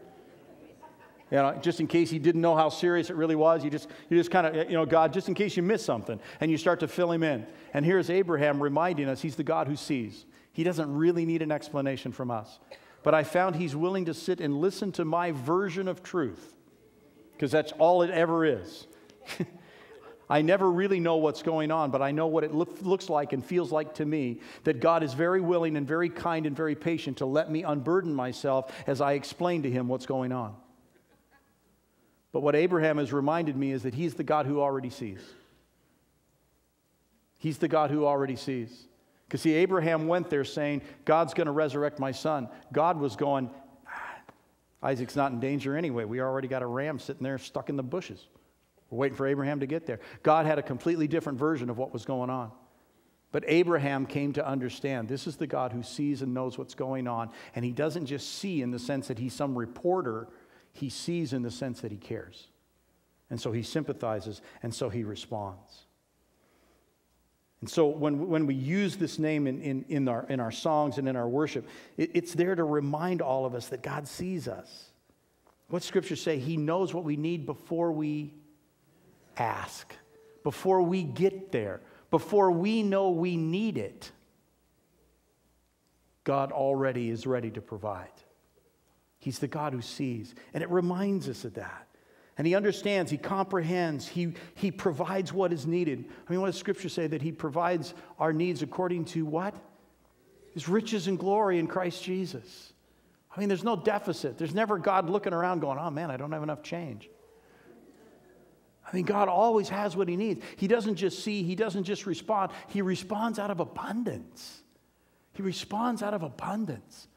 D: You uh, know, just in case he didn't know how serious it really was, you just, you just kind of, you know, God, just in case you miss something, and you start to fill him in. And here's Abraham reminding us he's the God who sees. He doesn't really need an explanation from us but I found he's willing to sit and listen to my version of truth because that's all it ever is. I never really know what's going on, but I know what it look, looks like and feels like to me that God is very willing and very kind and very patient to let me unburden myself as I explain to him what's going on. But what Abraham has reminded me is that he's the God who already sees. He's the God who already sees. Because, see, Abraham went there saying, God's going to resurrect my son. God was going, ah, Isaac's not in danger anyway. We already got a ram sitting there stuck in the bushes. We're waiting for Abraham to get there. God had a completely different version of what was going on. But Abraham came to understand this is the God who sees and knows what's going on. And he doesn't just see in the sense that he's some reporter, he sees in the sense that he cares. And so he sympathizes, and so he responds. And so when, when we use this name in, in, in, our, in our songs and in our worship, it, it's there to remind all of us that God sees us. What scriptures say? He knows what we need before we ask, before we get there, before we know we need it. God already is ready to provide. He's the God who sees. And it reminds us of that. And he understands, he comprehends, he, he provides what is needed. I mean, what does Scripture say? That he provides our needs according to what? His riches and glory in Christ Jesus. I mean, there's no deficit. There's never God looking around going, oh man, I don't have enough change. I mean, God always has what he needs. He doesn't just see, he doesn't just respond, he responds out of abundance. He responds out of abundance.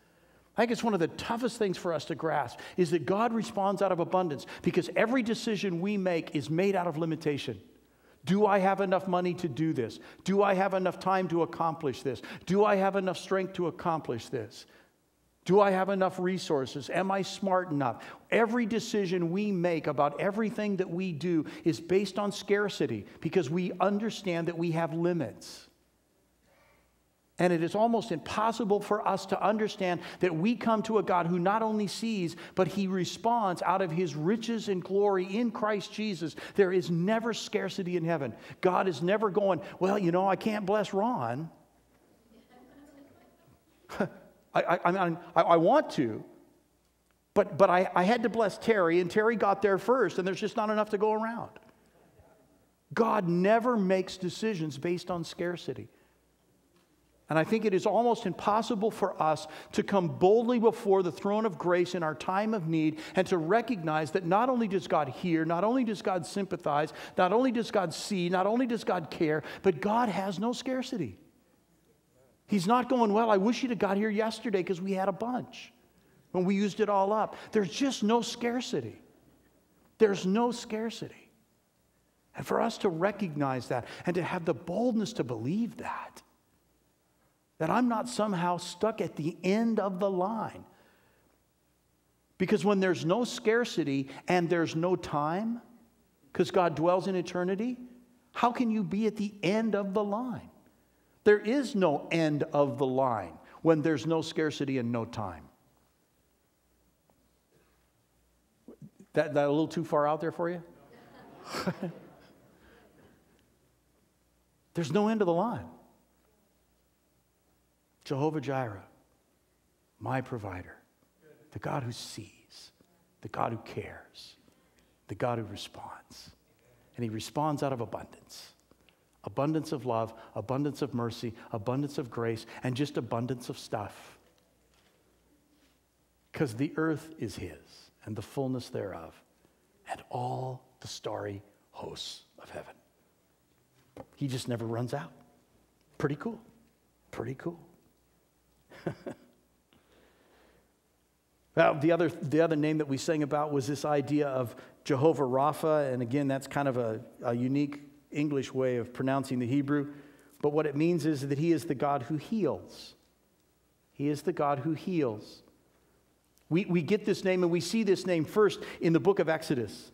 D: I think it's one of the toughest things for us to grasp is that God responds out of abundance because every decision we make is made out of limitation. Do I have enough money to do this? Do I have enough time to accomplish this? Do I have enough strength to accomplish this? Do I have enough resources? Am I smart enough? Every decision we make about everything that we do is based on scarcity because we understand that we have limits. And it is almost impossible for us to understand that we come to a God who not only sees, but he responds out of his riches and glory in Christ Jesus. There is never scarcity in heaven. God is never going, well, you know, I can't bless Ron. I, I, I, I, want to, but, but I, I had to bless Terry, and Terry got there first, and there's just not enough to go around. God never makes decisions based on scarcity. And I think it is almost impossible for us to come boldly before the throne of grace in our time of need and to recognize that not only does God hear, not only does God sympathize, not only does God see, not only does God care, but God has no scarcity. He's not going, Well, I wish you'd have got here yesterday because we had a bunch when we used it all up. There's just no scarcity. There's no scarcity. And for us to recognize that and to have the boldness to believe that that I'm not somehow stuck at the end of the line. Because when there's no scarcity and there's no time, because God dwells in eternity, how can you be at the end of the line? There is no end of the line when there's no scarcity and no time. That, that a little too far out there for you? There's no end of the line. Jehovah Jireh, my provider, the God who sees, the God who cares, the God who responds. And he responds out of abundance abundance of love, abundance of mercy, abundance of grace, and just abundance of stuff. Because the earth is his and the fullness thereof, and all the starry hosts of heaven. He just never runs out. Pretty cool. Pretty cool. well, the other, the other name that we sang about was this idea of Jehovah Rapha. And again, that's kind of a, a unique English way of pronouncing the Hebrew. But what it means is that he is the God who heals. He is the God who heals. We, we get this name and we see this name first in the book of Exodus.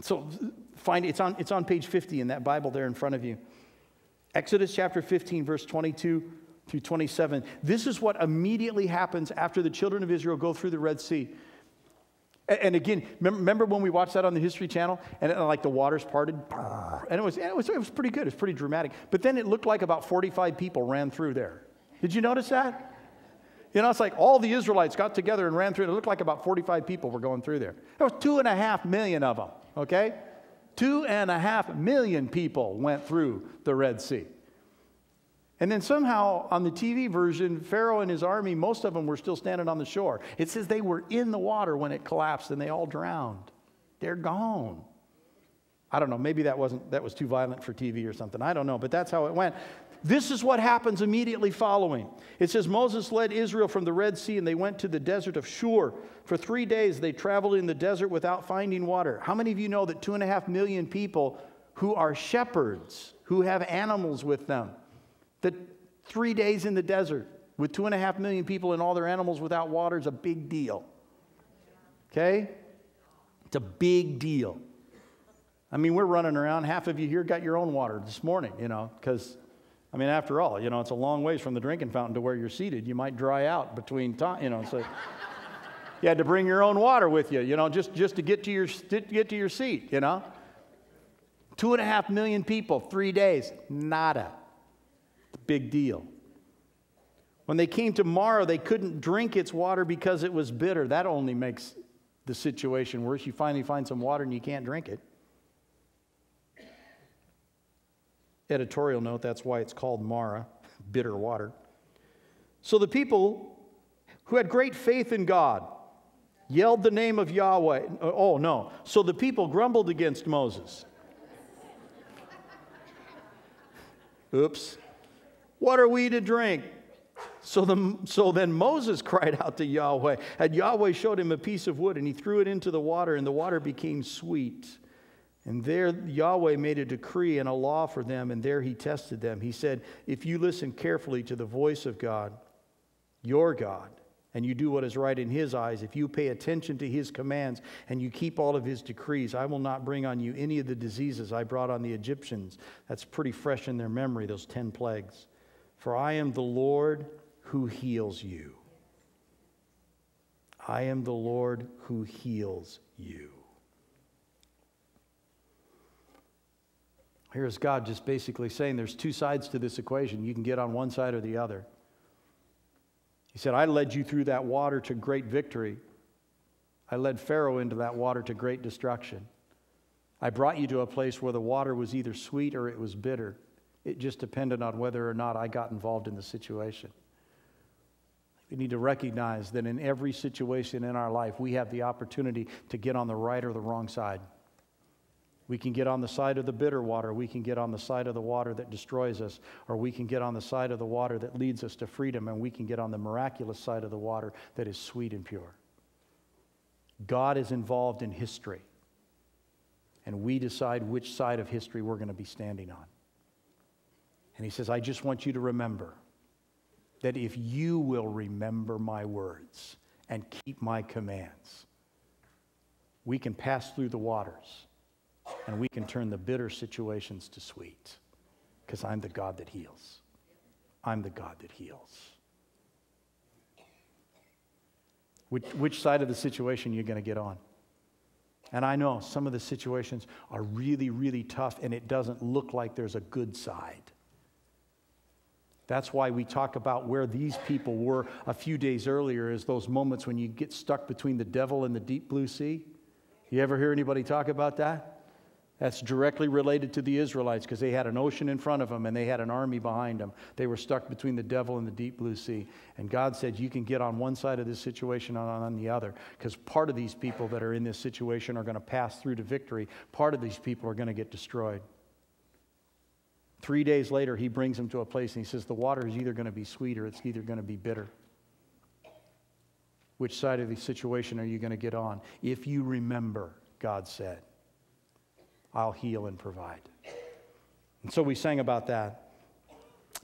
D: So find it's on, it's on page 50 in that Bible there in front of you. Exodus chapter 15, verse 22 through 27. This is what immediately happens after the children of Israel go through the Red Sea. And again, remember when we watched that on the History Channel and it, like the waters parted? And it was, it, was, it was pretty good. It was pretty dramatic. But then it looked like about 45 people ran through there. Did you notice that? You know, it's like all the Israelites got together and ran through. And it looked like about 45 people were going through there. There was two and a half million of them, okay? Two and a half million people went through the Red Sea. And then somehow on the TV version, Pharaoh and his army, most of them were still standing on the shore. It says they were in the water when it collapsed and they all drowned. They're gone. I don't know, maybe that wasn't that was too violent for TV or something. I don't know, but that's how it went. This is what happens immediately following. It says Moses led Israel from the Red Sea and they went to the desert of Shur. For three days they traveled in the desert without finding water. How many of you know that two and a half million people who are shepherds, who have animals with them, that three days in the desert with two and a half million people and all their animals without water is a big deal. Okay? It's a big deal. I mean, we're running around. Half of you here got your own water this morning, you know, because, I mean, after all, you know, it's a long ways from the drinking fountain to where you're seated. You might dry out between time, you know, so you had to bring your own water with you, you know, just, just to get to your get to your seat, you know. Two and a half million people, three days, nada big deal. When they came to Marah, they couldn't drink its water because it was bitter. That only makes the situation worse. You finally find some water and you can't drink it. Editorial note that's why it's called Marah, bitter water. So the people who had great faith in God yelled the name of Yahweh. Oh, no. So the people grumbled against Moses. Oops. What are we to drink? So, the, so then Moses cried out to Yahweh, and Yahweh showed him a piece of wood, and he threw it into the water, and the water became sweet. And there Yahweh made a decree and a law for them, and there he tested them. He said, If you listen carefully to the voice of God, your God, and you do what is right in his eyes, if you pay attention to his commands and you keep all of his decrees, I will not bring on you any of the diseases I brought on the Egyptians. That's pretty fresh in their memory, those 10 plagues. For I am the Lord who heals you. I am the Lord who heals you. Here's God just basically saying there's two sides to this equation. You can get on one side or the other. He said, I led you through that water to great victory. I led Pharaoh into that water to great destruction. I brought you to a place where the water was either sweet or it was bitter. It just depended on whether or not I got involved in the situation. We need to recognize that in every situation in our life, we have the opportunity to get on the right or the wrong side. We can get on the side of the bitter water. We can get on the side of the water that destroys us. Or we can get on the side of the water that leads us to freedom. And we can get on the miraculous side of the water that is sweet and pure. God is involved in history. And we decide which side of history we're going to be standing on. And he says, I just want you to remember that if you will remember my words and keep my commands, we can pass through the waters and we can turn the bitter situations to sweet because I'm the God that heals. I'm the God that heals. Which, which side of the situation are you going to get on? And I know some of the situations are really, really tough, and it doesn't look like there's a good side. That's why we talk about where these people were a few days earlier, is those moments when you get stuck between the devil and the deep blue sea. You ever hear anybody talk about that? That's directly related to the Israelites because they had an ocean in front of them and they had an army behind them. They were stuck between the devil and the deep blue sea. And God said, You can get on one side of this situation and on the other because part of these people that are in this situation are going to pass through to victory, part of these people are going to get destroyed. Three days later, he brings them to a place and he says, The water is either going to be sweet or it's either going to be bitter. Which side of the situation are you going to get on? If you remember, God said. I'll heal and provide. And so we sang about that.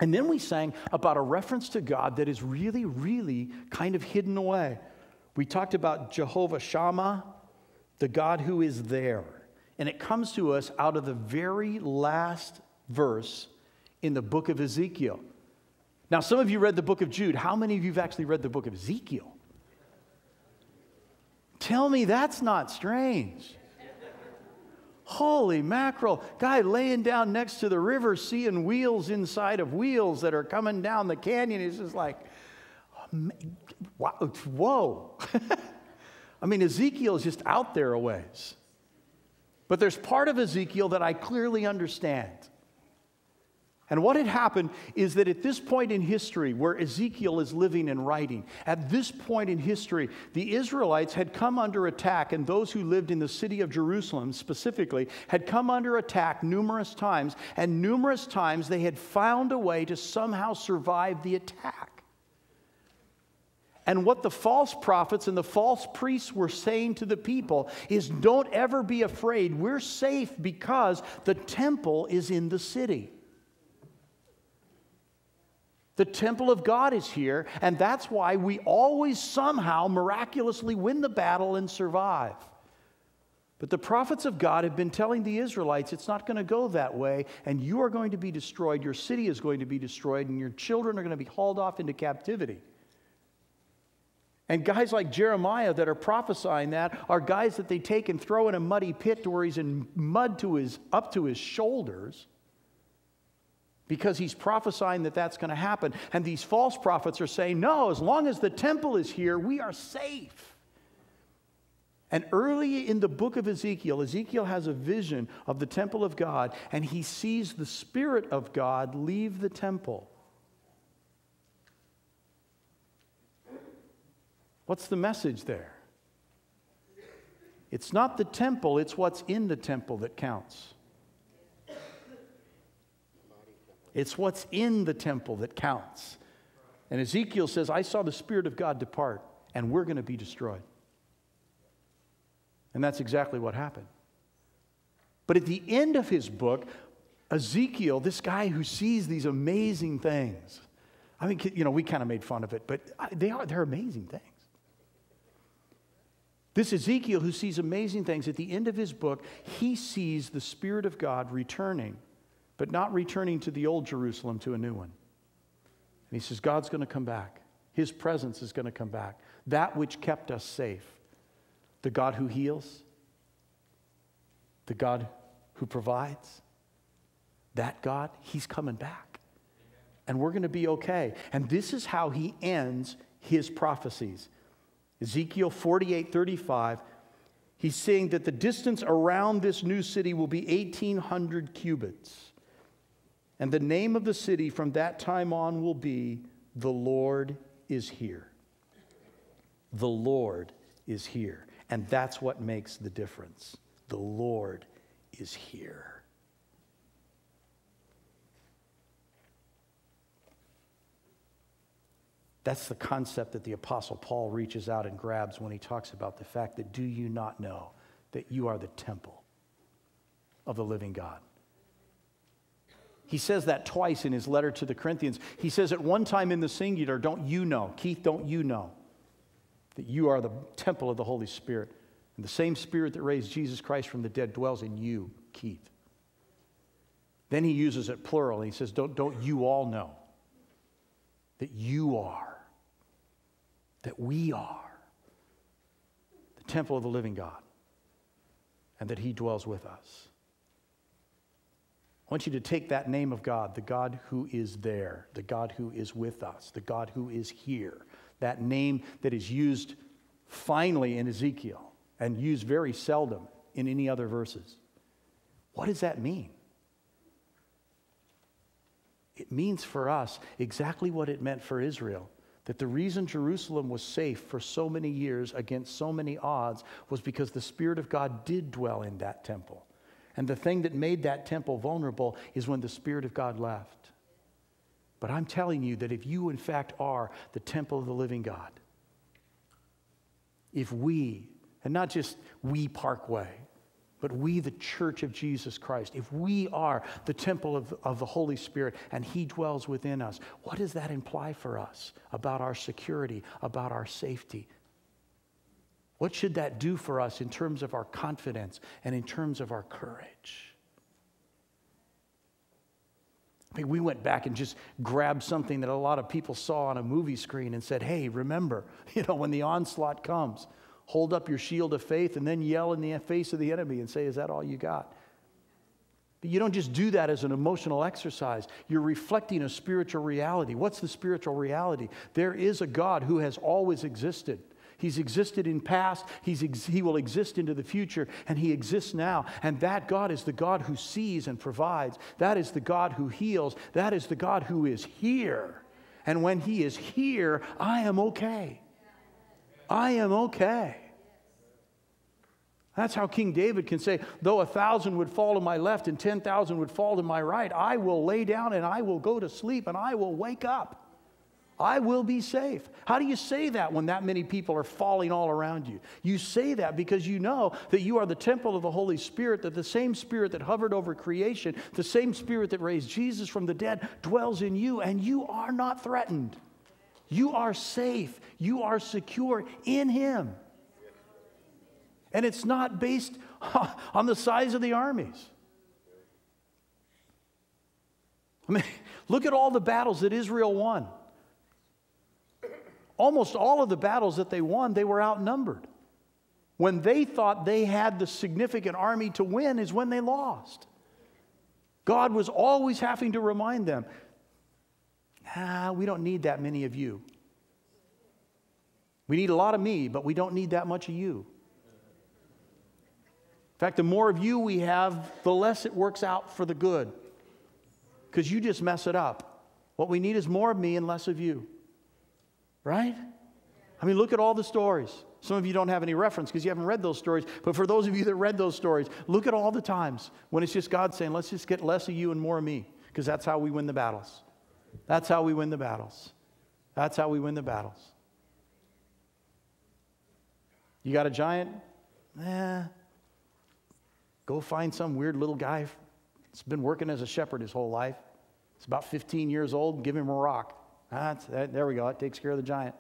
D: And then we sang about a reference to God that is really, really kind of hidden away. We talked about Jehovah Shammah, the God who is there. And it comes to us out of the very last verse in the book of Ezekiel. Now, some of you read the book of Jude. How many of you have actually read the book of Ezekiel? Tell me that's not strange. Holy mackerel. Guy laying down next to the river, seeing wheels inside of wheels that are coming down the canyon. He's just like, wow, whoa. I mean, Ezekiel is just out there a ways. But there's part of Ezekiel that I clearly understand. And what had happened is that at this point in history, where Ezekiel is living and writing, at this point in history, the Israelites had come under attack, and those who lived in the city of Jerusalem specifically had come under attack numerous times, and numerous times they had found a way to somehow survive the attack. And what the false prophets and the false priests were saying to the people is don't ever be afraid. We're safe because the temple is in the city. The temple of God is here, and that's why we always somehow miraculously win the battle and survive. But the prophets of God have been telling the Israelites it's not going to go that way, and you are going to be destroyed, your city is going to be destroyed, and your children are going to be hauled off into captivity. And guys like Jeremiah that are prophesying that are guys that they take and throw in a muddy pit to where he's in mud to his, up to his shoulders because he's prophesying that that's going to happen. And these false prophets are saying, no, as long as the temple is here, we are safe. And early in the book of Ezekiel, Ezekiel has a vision of the temple of God, and he sees the Spirit of God leave the temple. What's the message there? It's not the temple, it's what's in the temple that counts. It's what's in the temple that counts. And Ezekiel says, I saw the Spirit of God depart, and we're going to be destroyed. And that's exactly what happened. But at the end of his book, Ezekiel, this guy who sees these amazing things, I mean, you know, we kind of made fun of it, but uh, they are, they're amazing things. This Ezekiel who sees amazing things, at the end of his book, he sees the Spirit of God returning but not returning to the old Jerusalem to a new one. And he says, God's going to come back. His presence is going to come back. That which kept us safe. The God who heals, the God who provides, that God, He's coming back. And we're going to be okay. And this is how He ends His prophecies. Ezekiel 48 35, he's saying that the distance around this new city will be 1,800 cubits. And the name of the city from that time on will be The Lord is Here. The Lord is here. And that's what makes the difference. The Lord is here. That's the concept that the Apostle Paul reaches out and grabs when he talks about the fact that do you not know that you are the temple of the living God? He says that twice in his letter to the Corinthians. He says at one time in the singular, Don't you know, Keith, don't you know that you are the temple of the Holy Spirit? And the same Spirit that raised Jesus Christ from the dead dwells in you, Keith. Then he uses it plural. He says, don't, don't you all know that you are, that we are the temple of the living God? and that He dwells with us. I want you to take that name of God, the God who is there, the God who is with us, the God who is here, that name that is used finally in Ezekiel and used very seldom in any other verses. What does that mean? It means for us exactly what it meant for Israel that the reason Jerusalem was safe for so many years against so many odds was because the Spirit of God did dwell in that temple. And the thing that made that temple vulnerable is when the Spirit of God left. But I'm telling you that if you, in fact, are the temple of the living God, if we, and not just we Parkway, but we, the church of Jesus Christ, if we are the temple of, of the Holy Spirit and He dwells within us, what does that imply for us about our security, about our safety? What should that do for us in terms of our confidence and in terms of our courage? I mean, we went back and just grabbed something that a lot of people saw on a movie screen and said, hey, remember, you know, when the onslaught comes, hold up your shield of faith and then yell in the face of the enemy and say, is that all you got? But you don't just do that as an emotional exercise. You're reflecting a spiritual reality. What's the spiritual reality? There is a God who has always existed. He's existed in past, he's ex- he will exist into the future, and he exists now. And that God is the God who sees and provides. That is the God who heals. That is the God who is here. And when he is here, I am okay. I am okay. That's how King David can say, though a thousand would fall to my left and 10,000 would fall to my right, I will lay down and I will go to sleep and I will wake up. I will be safe. How do you say that when that many people are falling all around you? You say that because you know that you are the temple of the Holy Spirit, that the same Spirit that hovered over creation, the same Spirit that raised Jesus from the dead, dwells in you, and you are not threatened. You are safe. You are secure in Him. And it's not based on the size of the armies. I mean, look at all the battles that Israel won almost all of the battles that they won, they were outnumbered. When they thought they had the significant army to win, is when they lost. God was always having to remind them, ah, we don't need that many of you. We need a lot of me, but we don't need that much of you. In fact, the more of you we have, the less it works out for the good. Because you just mess it up. What we need is more of me and less of you. Right? I mean, look at all the stories. Some of you don't have any reference because you haven't read those stories. But for those of you that read those stories, look at all the times when it's just God saying, let's just get less of you and more of me because that's how we win the battles. That's how we win the battles. That's how we win the battles. You got a giant? Eh. Go find some weird little guy that's been working as a shepherd his whole life. It's about 15 years old give him a rock. That's, that, there we go. It takes care of the giant.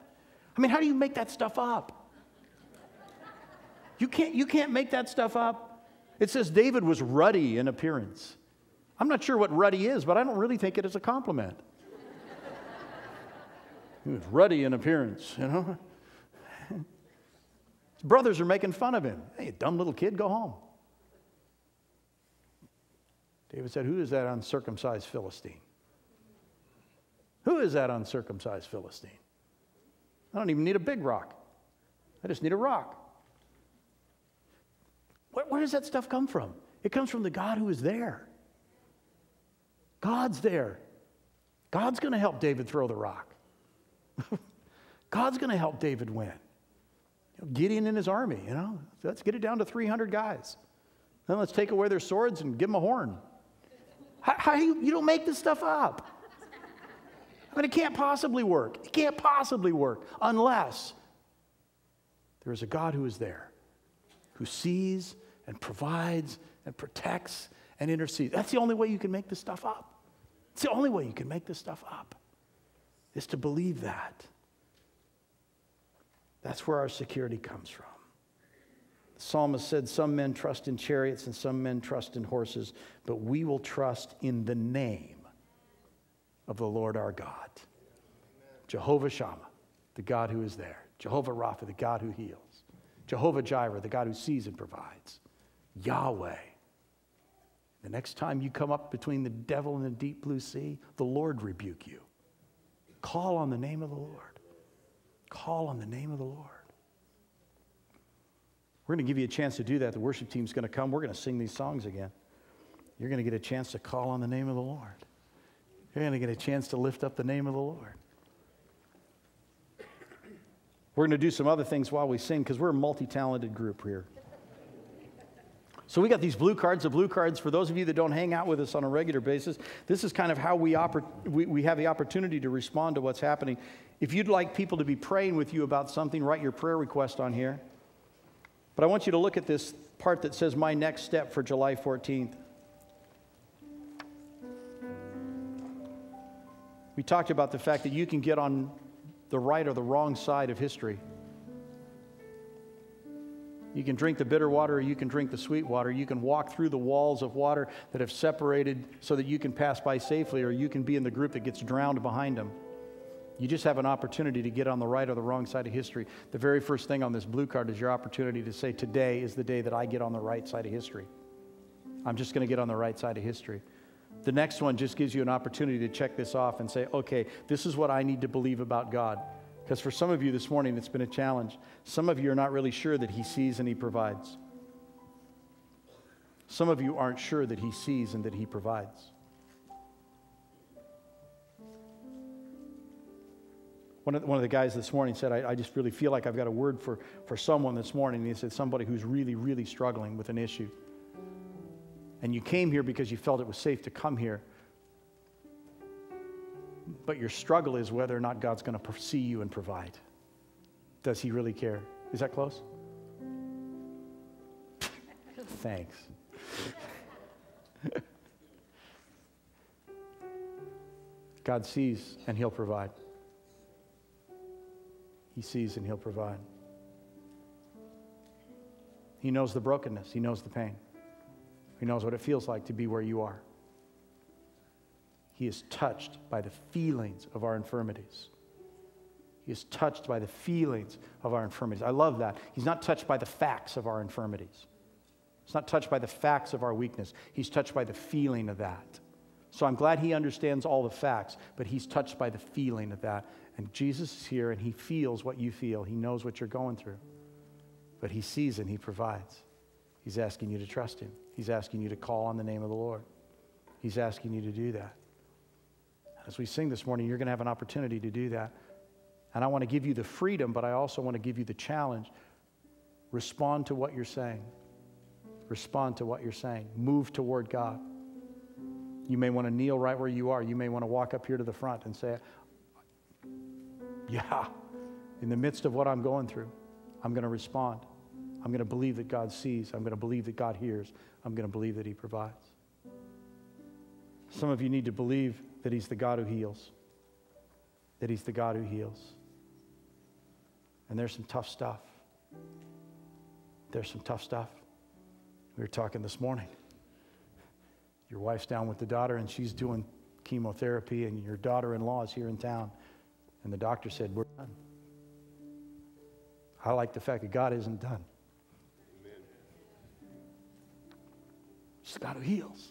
D: I mean, how do you make that stuff up? You can't, you can't make that stuff up. It says David was ruddy in appearance. I'm not sure what ruddy is, but I don't really think it is a compliment. he was ruddy in appearance, you know? His brothers are making fun of him. Hey, dumb little kid, go home. David said, Who is that uncircumcised Philistine? Who is that uncircumcised Philistine? I don't even need a big rock. I just need a rock. Where, where, does that stuff come from? It comes from the God who is there. God's there. God's going to help David throw the rock. God's going to help David win. You know, Gideon and his army, you know, let's get it down to 300 guys. Then let's take away their swords and give them a horn. How, how you, you don't make this stuff up. I mean, it can't possibly work. It can't possibly work unless there is a God who is there, who sees and provides and protects and intercedes. That's the only way you can make this stuff up. It's the only way you can make this stuff up, is to believe that. That's where our security comes from. The psalmist said, Some men trust in chariots and some men trust in horses, but we will trust in the name of the Lord our God. Jehovah Shammah, the God who is there. Jehovah Rapha, the God who heals. Jehovah Jireh, the God who sees and provides. Yahweh. The next time you come up between the devil and the deep blue sea, the Lord rebuke you. Call on the name of the Lord. Call on the name of the Lord. We're going to give you a chance to do that. The worship team's going to come. We're going to sing these songs again. You're going to get a chance to call on the name of the Lord. You're going to get a chance to lift up the name of the Lord. We're going to do some other things while we sing because we're a multi talented group here. So we got these blue cards. The blue cards, for those of you that don't hang out with us on a regular basis, this is kind of how we, oper- we, we have the opportunity to respond to what's happening. If you'd like people to be praying with you about something, write your prayer request on here. But I want you to look at this part that says, My next step for July 14th. We talked about the fact that you can get on the right or the wrong side of history. You can drink the bitter water or you can drink the sweet water. You can walk through the walls of water that have separated so that you can pass by safely, or you can be in the group that gets drowned behind them. You just have an opportunity to get on the right or the wrong side of history. The very first thing on this blue card is your opportunity to say, Today is the day that I get on the right side of history. I'm just going to get on the right side of history. The next one just gives you an opportunity to check this off and say, Okay, this is what I need to believe about God. Because for some of you this morning, it's been a challenge. Some of you are not really sure that He sees and He provides. Some of you aren't sure that He sees and that He provides. One of, one of the guys this morning said, I, I just really feel like I've got a word for, for someone this morning. And he said, Somebody who's really, really struggling with an issue. And you came here because you felt it was safe to come here but your struggle is whether or not God's going to see you and provide. Does He really care? Is that close? Thanks. God sees and He'll provide. He sees and He'll provide. He knows the brokenness, He knows the pain, He knows what it feels like to be where you are. He is touched by the feelings of our infirmities. He is touched by the feelings of our infirmities. I love that. He's not touched by the facts of our infirmities. He's not touched by the facts of our weakness. He's touched by the feeling of that. So I'm glad he understands all the facts, but he's touched by the feeling of that. And Jesus is here and he feels what you feel. He knows what you're going through. But he sees and he provides. He's asking you to trust him. He's asking you to call on the name of the Lord. He's asking you to do that. As we sing this morning, you're going to have an opportunity to do that. And I want to give you the freedom, but I also want to give you the challenge. Respond to what you're saying. Respond to what you're saying. Move toward God. You may want to kneel right where you are. You may want to walk up here to the front and say, Yeah, in the midst of what I'm going through, I'm going to respond. I'm going to believe that God sees. I'm going to believe that God hears. I'm going to believe that He provides. Some of you need to believe that He's the God who heals. That He's the God who heals. And there's some tough stuff. There's some tough stuff. We were talking this morning. Your wife's down with the daughter, and she's doing chemotherapy, and your daughter in law is here in town. And the doctor said, We're done. I like the fact that God isn't done. He's the God who heals.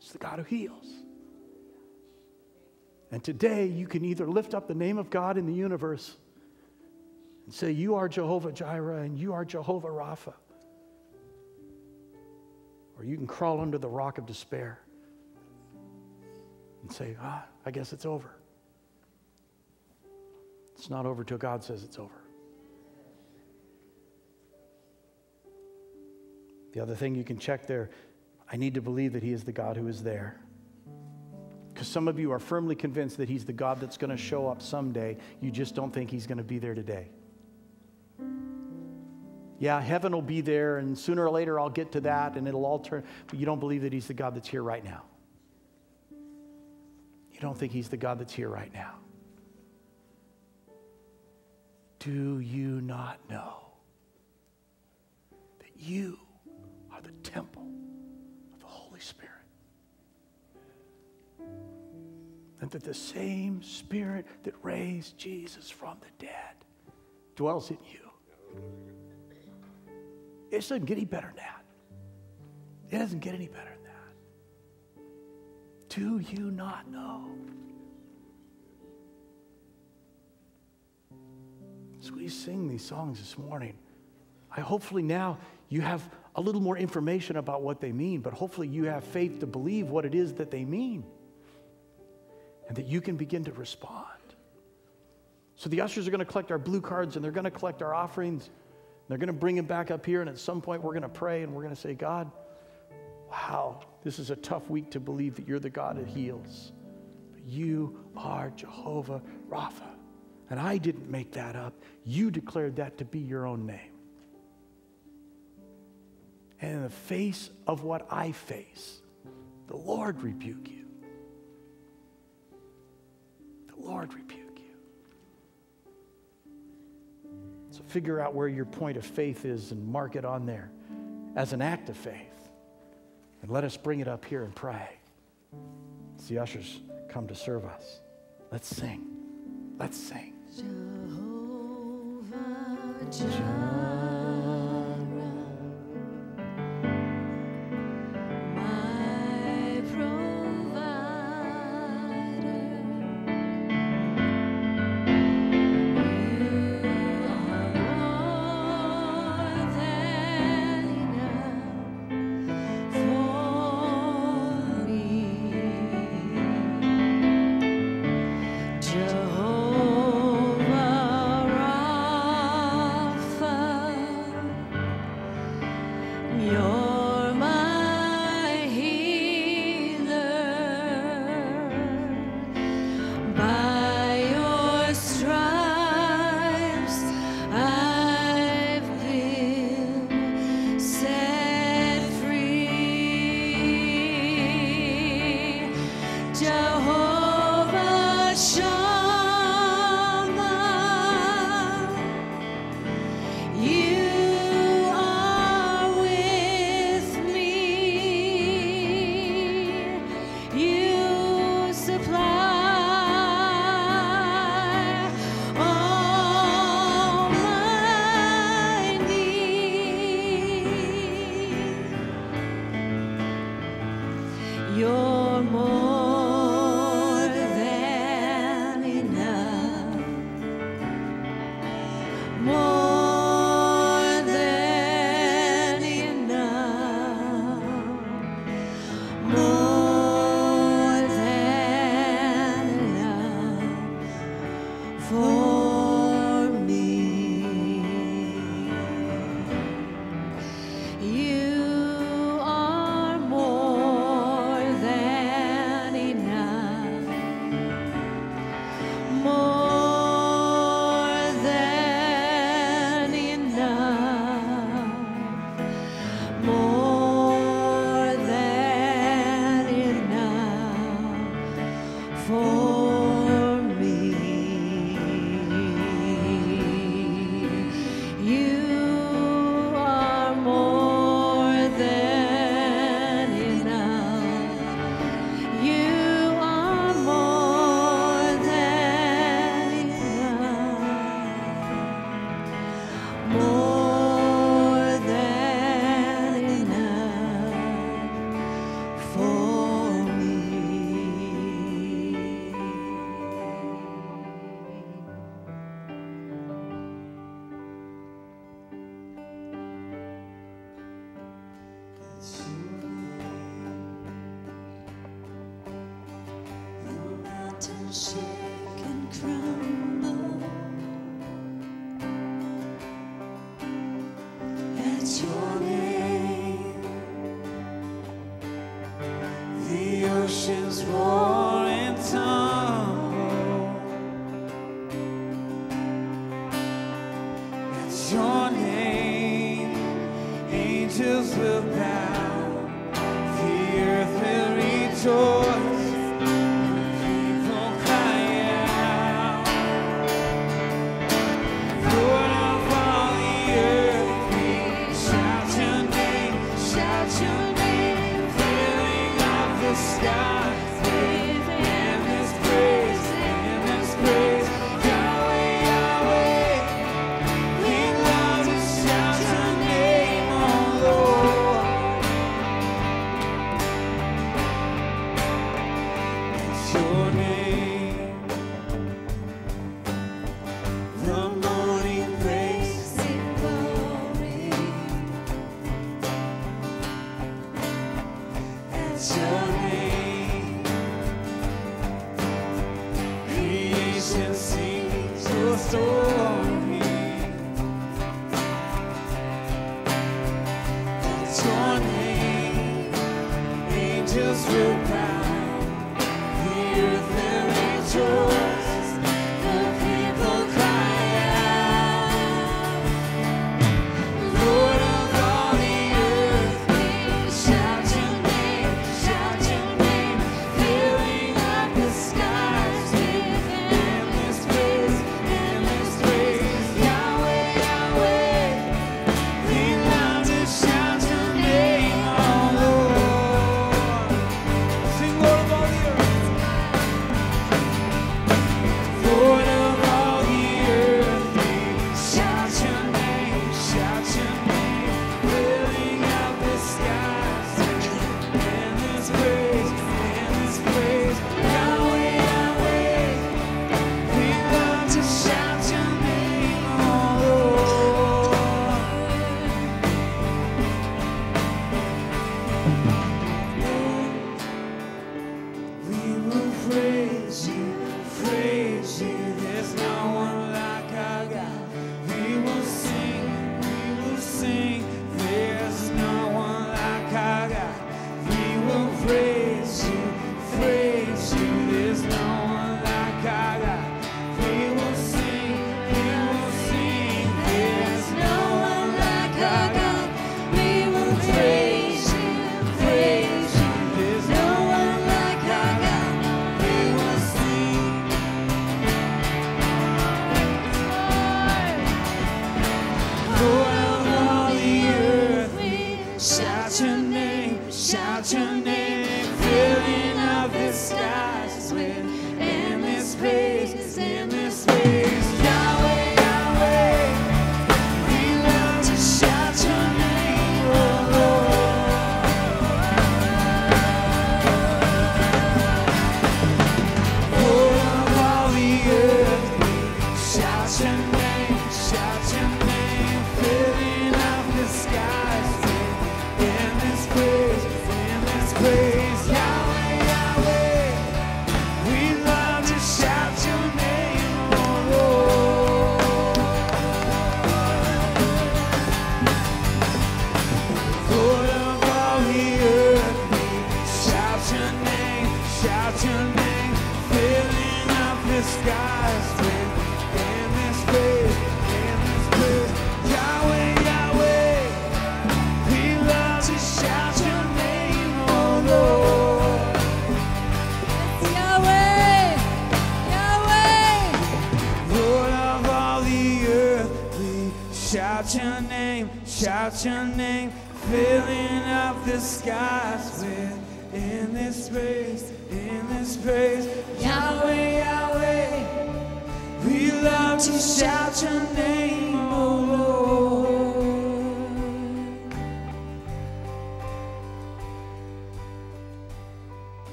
D: It's the God who heals. And today you can either lift up the name of God in the universe and say, You are Jehovah Jireh and you are Jehovah Rapha. Or you can crawl under the rock of despair and say, Ah, I guess it's over. It's not over till God says it's over. The other thing you can check there I need to believe that He is the God who is there. Because some of you are firmly convinced that He's the God that's going to show up someday. You just don't think He's going to be there today. Yeah, heaven will be there, and sooner or later I'll get to that, and it'll all turn. But you don't believe that He's the God that's here right now. You don't think He's the God that's here right now. Do you not know that you are the temple of the Holy Spirit. And that the same Spirit that raised Jesus from the dead dwells in you. It doesn't get any better than that. It doesn't get any better than that. Do you not know? As we sing these songs this morning, I hopefully now you have a little more information about what they mean, but hopefully you have faith to believe what it is that they mean and that you can begin to respond. So the ushers are going to collect our blue cards and they're going to collect our offerings. They're going to bring them back up here, and at some point we're going to pray and we're going to say, God, wow, this is a tough week to believe that you're the God that heals. But you are Jehovah Rapha. And I didn't make that up. You declared that to be your own name. And in the face of what I face, the Lord rebuke you. The Lord rebuke you. So figure out where your point of faith is and mark it on there as an act of faith. And let us bring it up here and pray. As the ushers come to serve us. Let's sing. Let's sing.
B: Jehovah Jireh,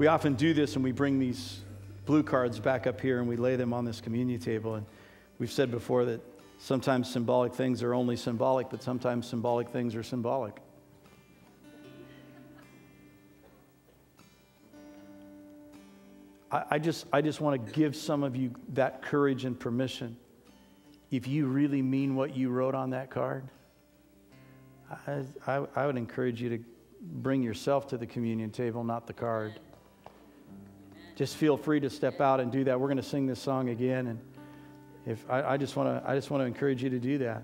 C: We
D: often do this and we bring these blue cards back up here and we lay them on this communion table. And we've said before that sometimes symbolic things are only symbolic, but sometimes symbolic things are symbolic. I, I just, I just want to give some of you that courage and permission. If you really mean what you wrote on that card, I, I, I would encourage you to bring yourself to the communion table, not the card. Just feel free to step out and do that. We're going to sing this song again, and if I, I just want to, I just want to encourage you to do that.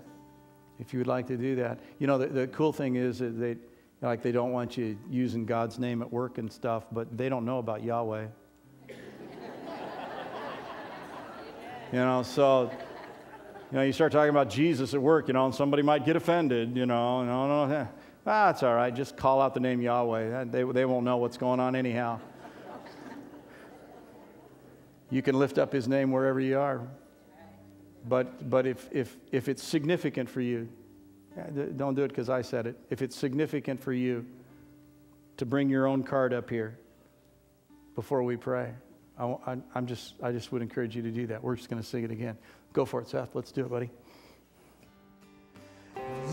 D: If you would like to do that, you know, the, the cool thing is that they, like, they don't want you using God's name at work and stuff, but they don't know about Yahweh. you know, so you know, you start talking about Jesus at work, you know, and somebody might get offended, you know. No, no, ah, all right. Just call out the name Yahweh. They, they won't know what's going on anyhow. You can lift up his name wherever you are. But, but if, if, if it's significant for you, eh, don't do it because I said it. If it's significant for you to bring your own card up here before we pray, I, I'm just, I just would encourage you to do that. We're just going to sing it again. Go for it, Seth. Let's do it, buddy.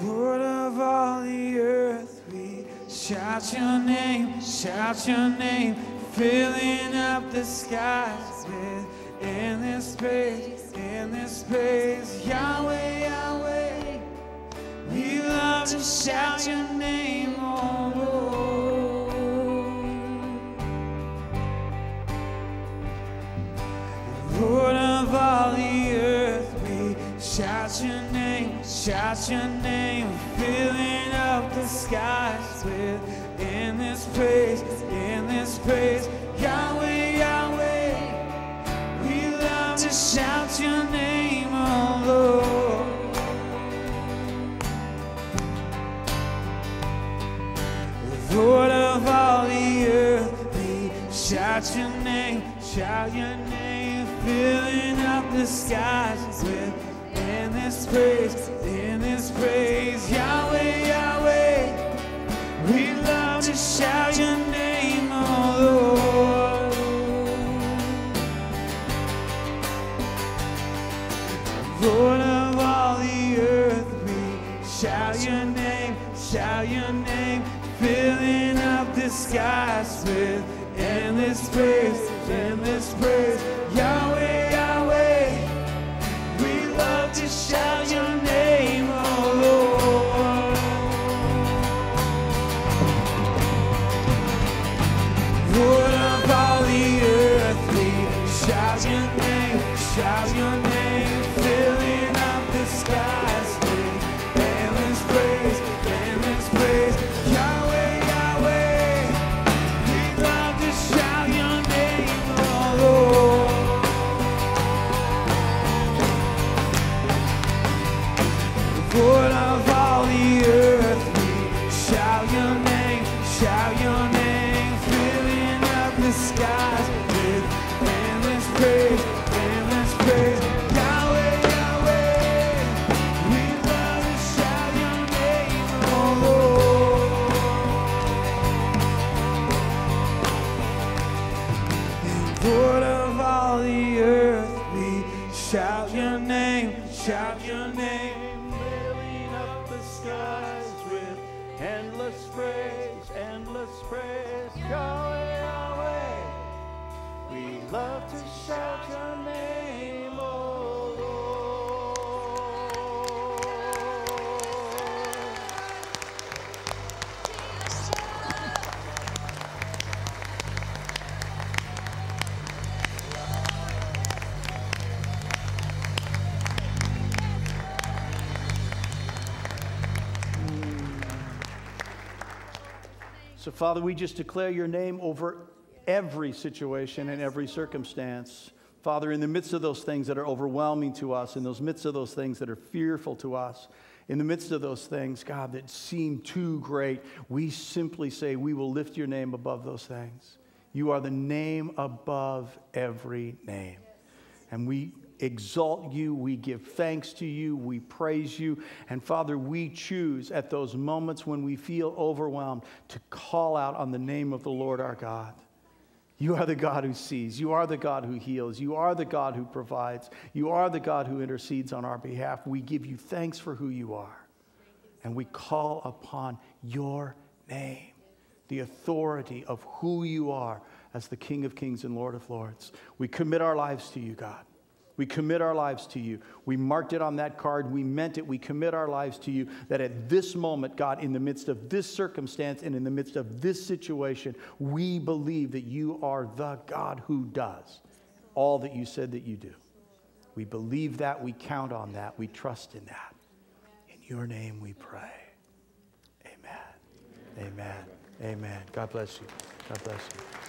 C: Lord of all the earth, we Shout your name, shout your name, filling up the skies with in this place, in this place, Yahweh, Yahweh. We love to shout your name, oh Lord. Lord of all the earth, we shout your name, shout your name, filling up the skies with in this place, in this place, Yahweh, Yahweh. We love to shout your name, oh Lord. Lord of all the earth, we shout your name, shout your name, filling up the skies with in this praise, in this praise, Yahweh, Yahweh. We love shout your name, oh Lord. Lord of all the earth, we shout your name, shout your name, filling up the skies with endless praise, endless praise. Yahweh,
D: Father, we just declare your name over every situation and every circumstance. Father, in the midst of those things that are overwhelming to us, in those midst of those things that are fearful to us, in the midst of those things, God, that seem too great, we simply say, We will lift your name above those things. You are the name above every name. And we exalt you, we give thanks to you, we praise you. And Father, we choose at those moments when we feel overwhelmed to call out on the name of the Lord our God. You are the God who sees. You are the God who heals. You are the God who provides. You are the God who intercedes on our behalf. We give you thanks for who you are. And we call upon your name, the authority of who you are as the King of Kings and Lord of Lords. We commit our lives to you, God. We commit our lives to you. We marked it on that card. We meant it. We commit our lives to you that at this moment, God, in the midst of this circumstance and in the midst of this situation, we believe that you are the God who does all that you said that you do. We believe that. We count on that. We trust in that. In your name we pray. Amen. Amen. Amen. God bless you. God bless you.